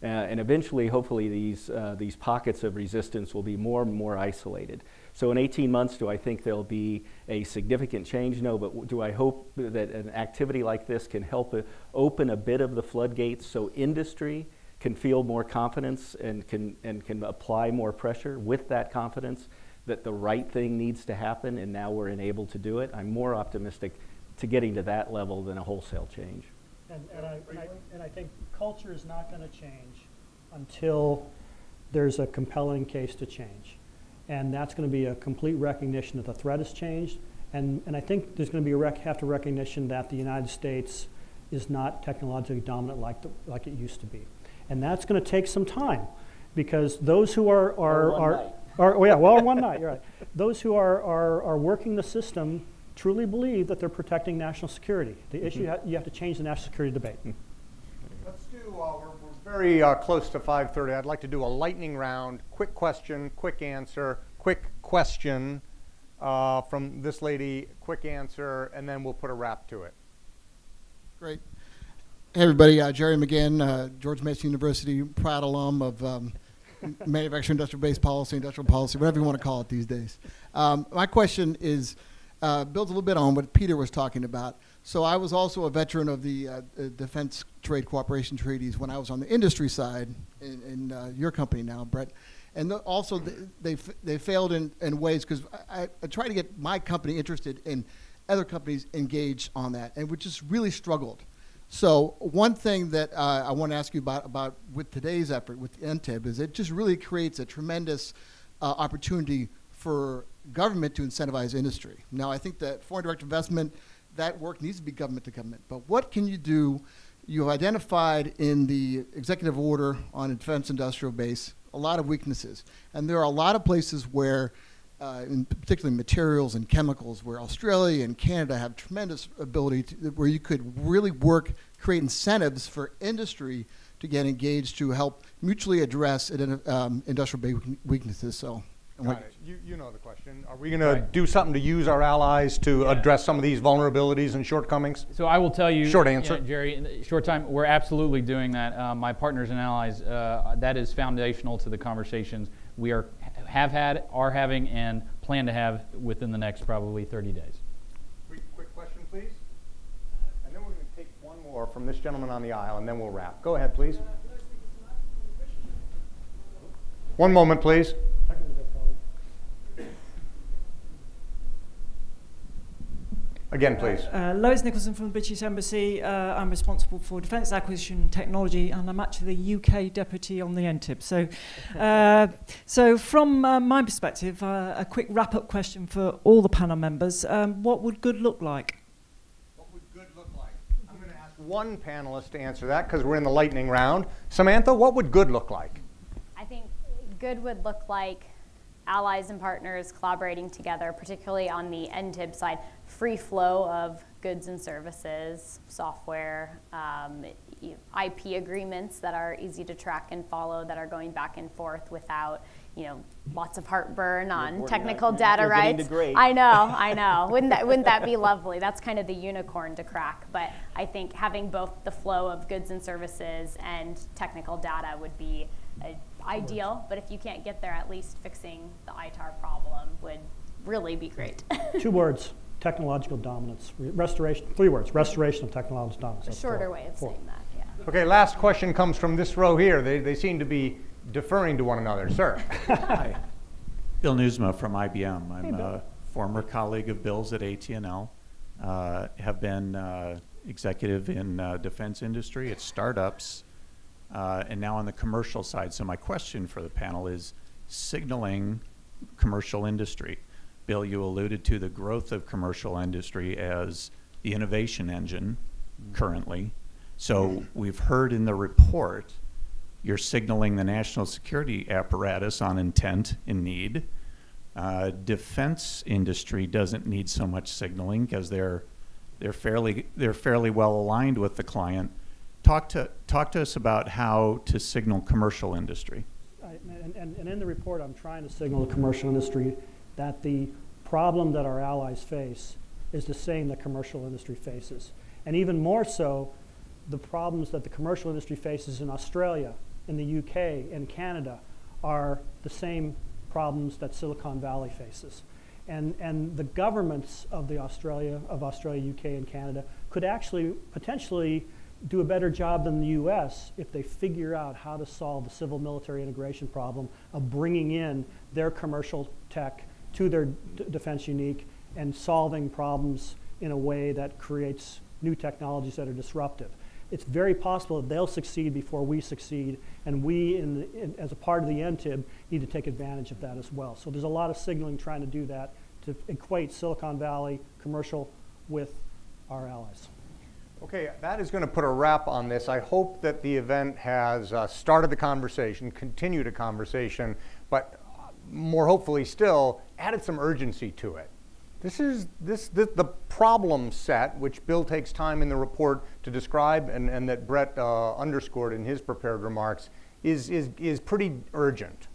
Uh, and eventually, hopefully, these, uh, these pockets of resistance will be more and more isolated. So, in 18 months, do I think there'll be a significant change? No, but do I hope that an activity like this can help open a bit of the floodgates so industry can feel more confidence and can, and can apply more pressure with that confidence that the right thing needs to happen and now we're enabled to do it? I'm more optimistic to getting to that level than a wholesale change. And, and, I, and, I, and I think culture is not going to change until there's a compelling case to change. And that's going to be a complete recognition that the threat has changed. And, and I think there's going to be a rec- have to recognition that the United States is not technologically dominant like, the, like it used to be. And that's going to take some time because those who are, are, are, are oh yeah, well, one night, you're right. Those who are, are, are working the system truly believe that they're protecting national security. The issue, you have to change the national security debate. Let's do, uh, we're, we're very uh, close to 5:30. I'd like to do a lightning round, quick question, quick answer, quick question uh, from this lady, quick answer, and then we'll put a wrap to it. Great. Hey, everybody. Uh, Jerry McGinn, uh, George Mason University, proud alum of um, manufacturing industrial based policy, industrial policy, whatever you want to call it these days. Um, my question is uh, builds a little bit on what Peter was talking about. So I was also a veteran of the uh, uh, Defense Trade Cooperation Treaties when I was on the industry side in, in uh, your company now, Brett. And the, also, th- they, they failed in, in ways because I, I, I tried to get my company interested in other companies engaged on that, and we just really struggled. So one thing that uh, I want to ask you about about with today's effort with NTIB is it just really creates a tremendous uh, opportunity for government to incentivize industry. Now I think that foreign direct investment that work needs to be government to government, but what can you do? You've identified in the executive order on defense industrial base a lot of weaknesses, and there are a lot of places where uh, in particularly materials and chemicals, where Australia and Canada have tremendous ability to, where you could really work, create incentives for industry to get engaged to help mutually address um, industrial weaknesses. So, Got it. You, you know the question. Are we going to do something to use our allies to address some of these vulnerabilities and shortcomings? So I will tell you, Short yeah, answer. Jerry. In the short time, we're absolutely doing that. Uh, my partners and allies, uh, that is foundational to the conversations we are have had, are having, and plan to have within the next probably 30 days. Quick, quick question, please. And then we're going to take one more from this gentleman on the aisle, and then we'll wrap. Go ahead, please. One moment, please. Again, please. Uh, Lois Nicholson from the British Embassy. Uh, I'm responsible for defence acquisition technology, and I'm actually the UK deputy on the NTIB. So, uh, so from uh, my perspective, uh, a quick wrap-up question for all the panel members: um, What would good look like? What would good look like? I'm going to ask one panelist to answer that because we're in the lightning round. Samantha, what would good look like? I think good would look like allies and partners collaborating together, particularly on the NTIB side, free flow of goods and services, software, um, IP agreements that are easy to track and follow, that are going back and forth without, you know, lots of heartburn on we're technical not- data rights. I know, I know. Wouldn't that wouldn't that be lovely? That's kind of the unicorn to crack. But I think having both the flow of goods and services and technical data would be uh, ideal. But if you can't get there, at least fixing the ITAR problem would really be great. Two words, technological dominance, Re- restoration, three words, restoration of technological dominance. A shorter four. way of Four. saying that, yeah. Okay, last question comes from this row here. They, they seem to be deferring to one another. Sir. Hi. Bill Newsma from IBM. I'm Hey, a former colleague of Bill's at AT&L. Uh, have been uh, executive in uh, defense industry at startups, uh, and now on the commercial side. So my question for the panel is signaling commercial industry. Bill, you alluded to the growth of commercial industry as the innovation engine currently. So we've heard in the report you're signaling the national security apparatus on intent and need. Uh, defense industry doesn't need so much signaling because they're they're fairly they're fairly well aligned with the client. Talk to talk to us about how to signal commercial industry. And, and, and in the report, I'm trying to signal the commercial industry that the problem that our allies face is the same that commercial industry faces. And even more so, the problems that the commercial industry faces in Australia, in the UK, in Canada are the same problems that Silicon Valley faces. And, and the governments of the Australia, of Australia, UK, and Canada could actually potentially do a better job than the U.S. if they figure out how to solve the civil-military integration problem of bringing in their commercial tech to their defense unique and solving problems in a way that creates new technologies that are disruptive. It's very possible that they'll succeed before we succeed, and we, in the, in, as a part of the NTIB, need to take advantage of that as well. So there's a lot of signaling trying to do that to equate Silicon Valley commercial with our allies. Okay, that is going to put a wrap on this. I hope that the event has uh, started the conversation, continued a conversation, but uh, more hopefully still added some urgency to it. This is this, the, the problem set, which Bill takes time in the report to describe, and, and that Brett uh, underscored in his prepared remarks, is, is, is pretty urgent.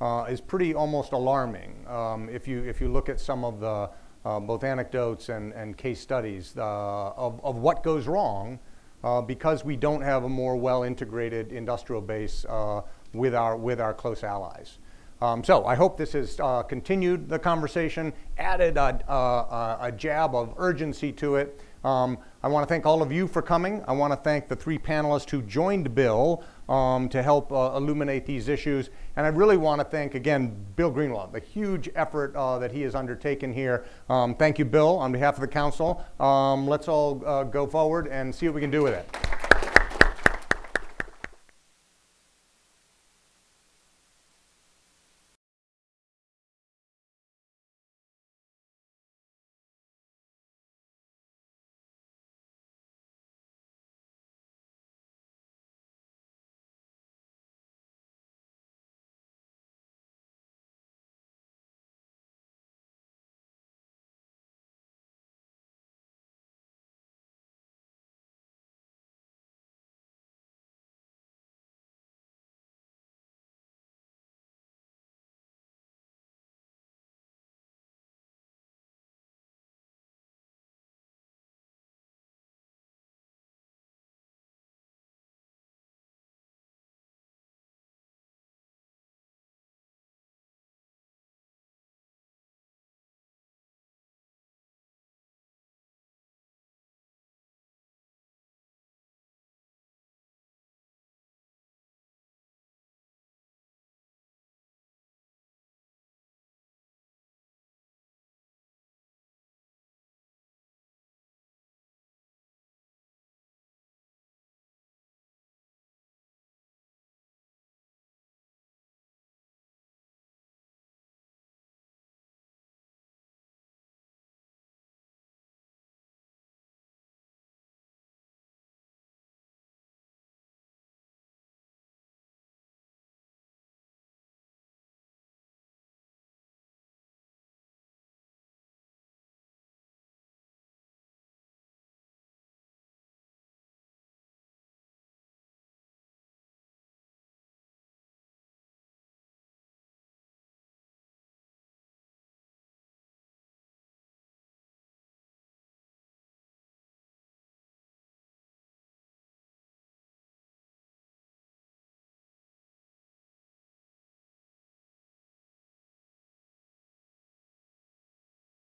Uh, is pretty almost alarming um, if you if you look at some of the uh, both anecdotes and, and case studies uh, of, of what goes wrong uh, because we don't have a more well integrated industrial base uh, with our with our close allies. Um, so I hope this has uh, continued the conversation, added a, a, a jab of urgency to it. Um, I want to thank all of you for coming. I want to thank the three panelists who joined Bill um, to help uh, illuminate these issues. And I really want to thank, again, Bill Greenwalt, the huge effort uh, that he has undertaken here. Um, thank you, Bill, on behalf of the council. Um, let's all uh, go forward and see what we can do with it.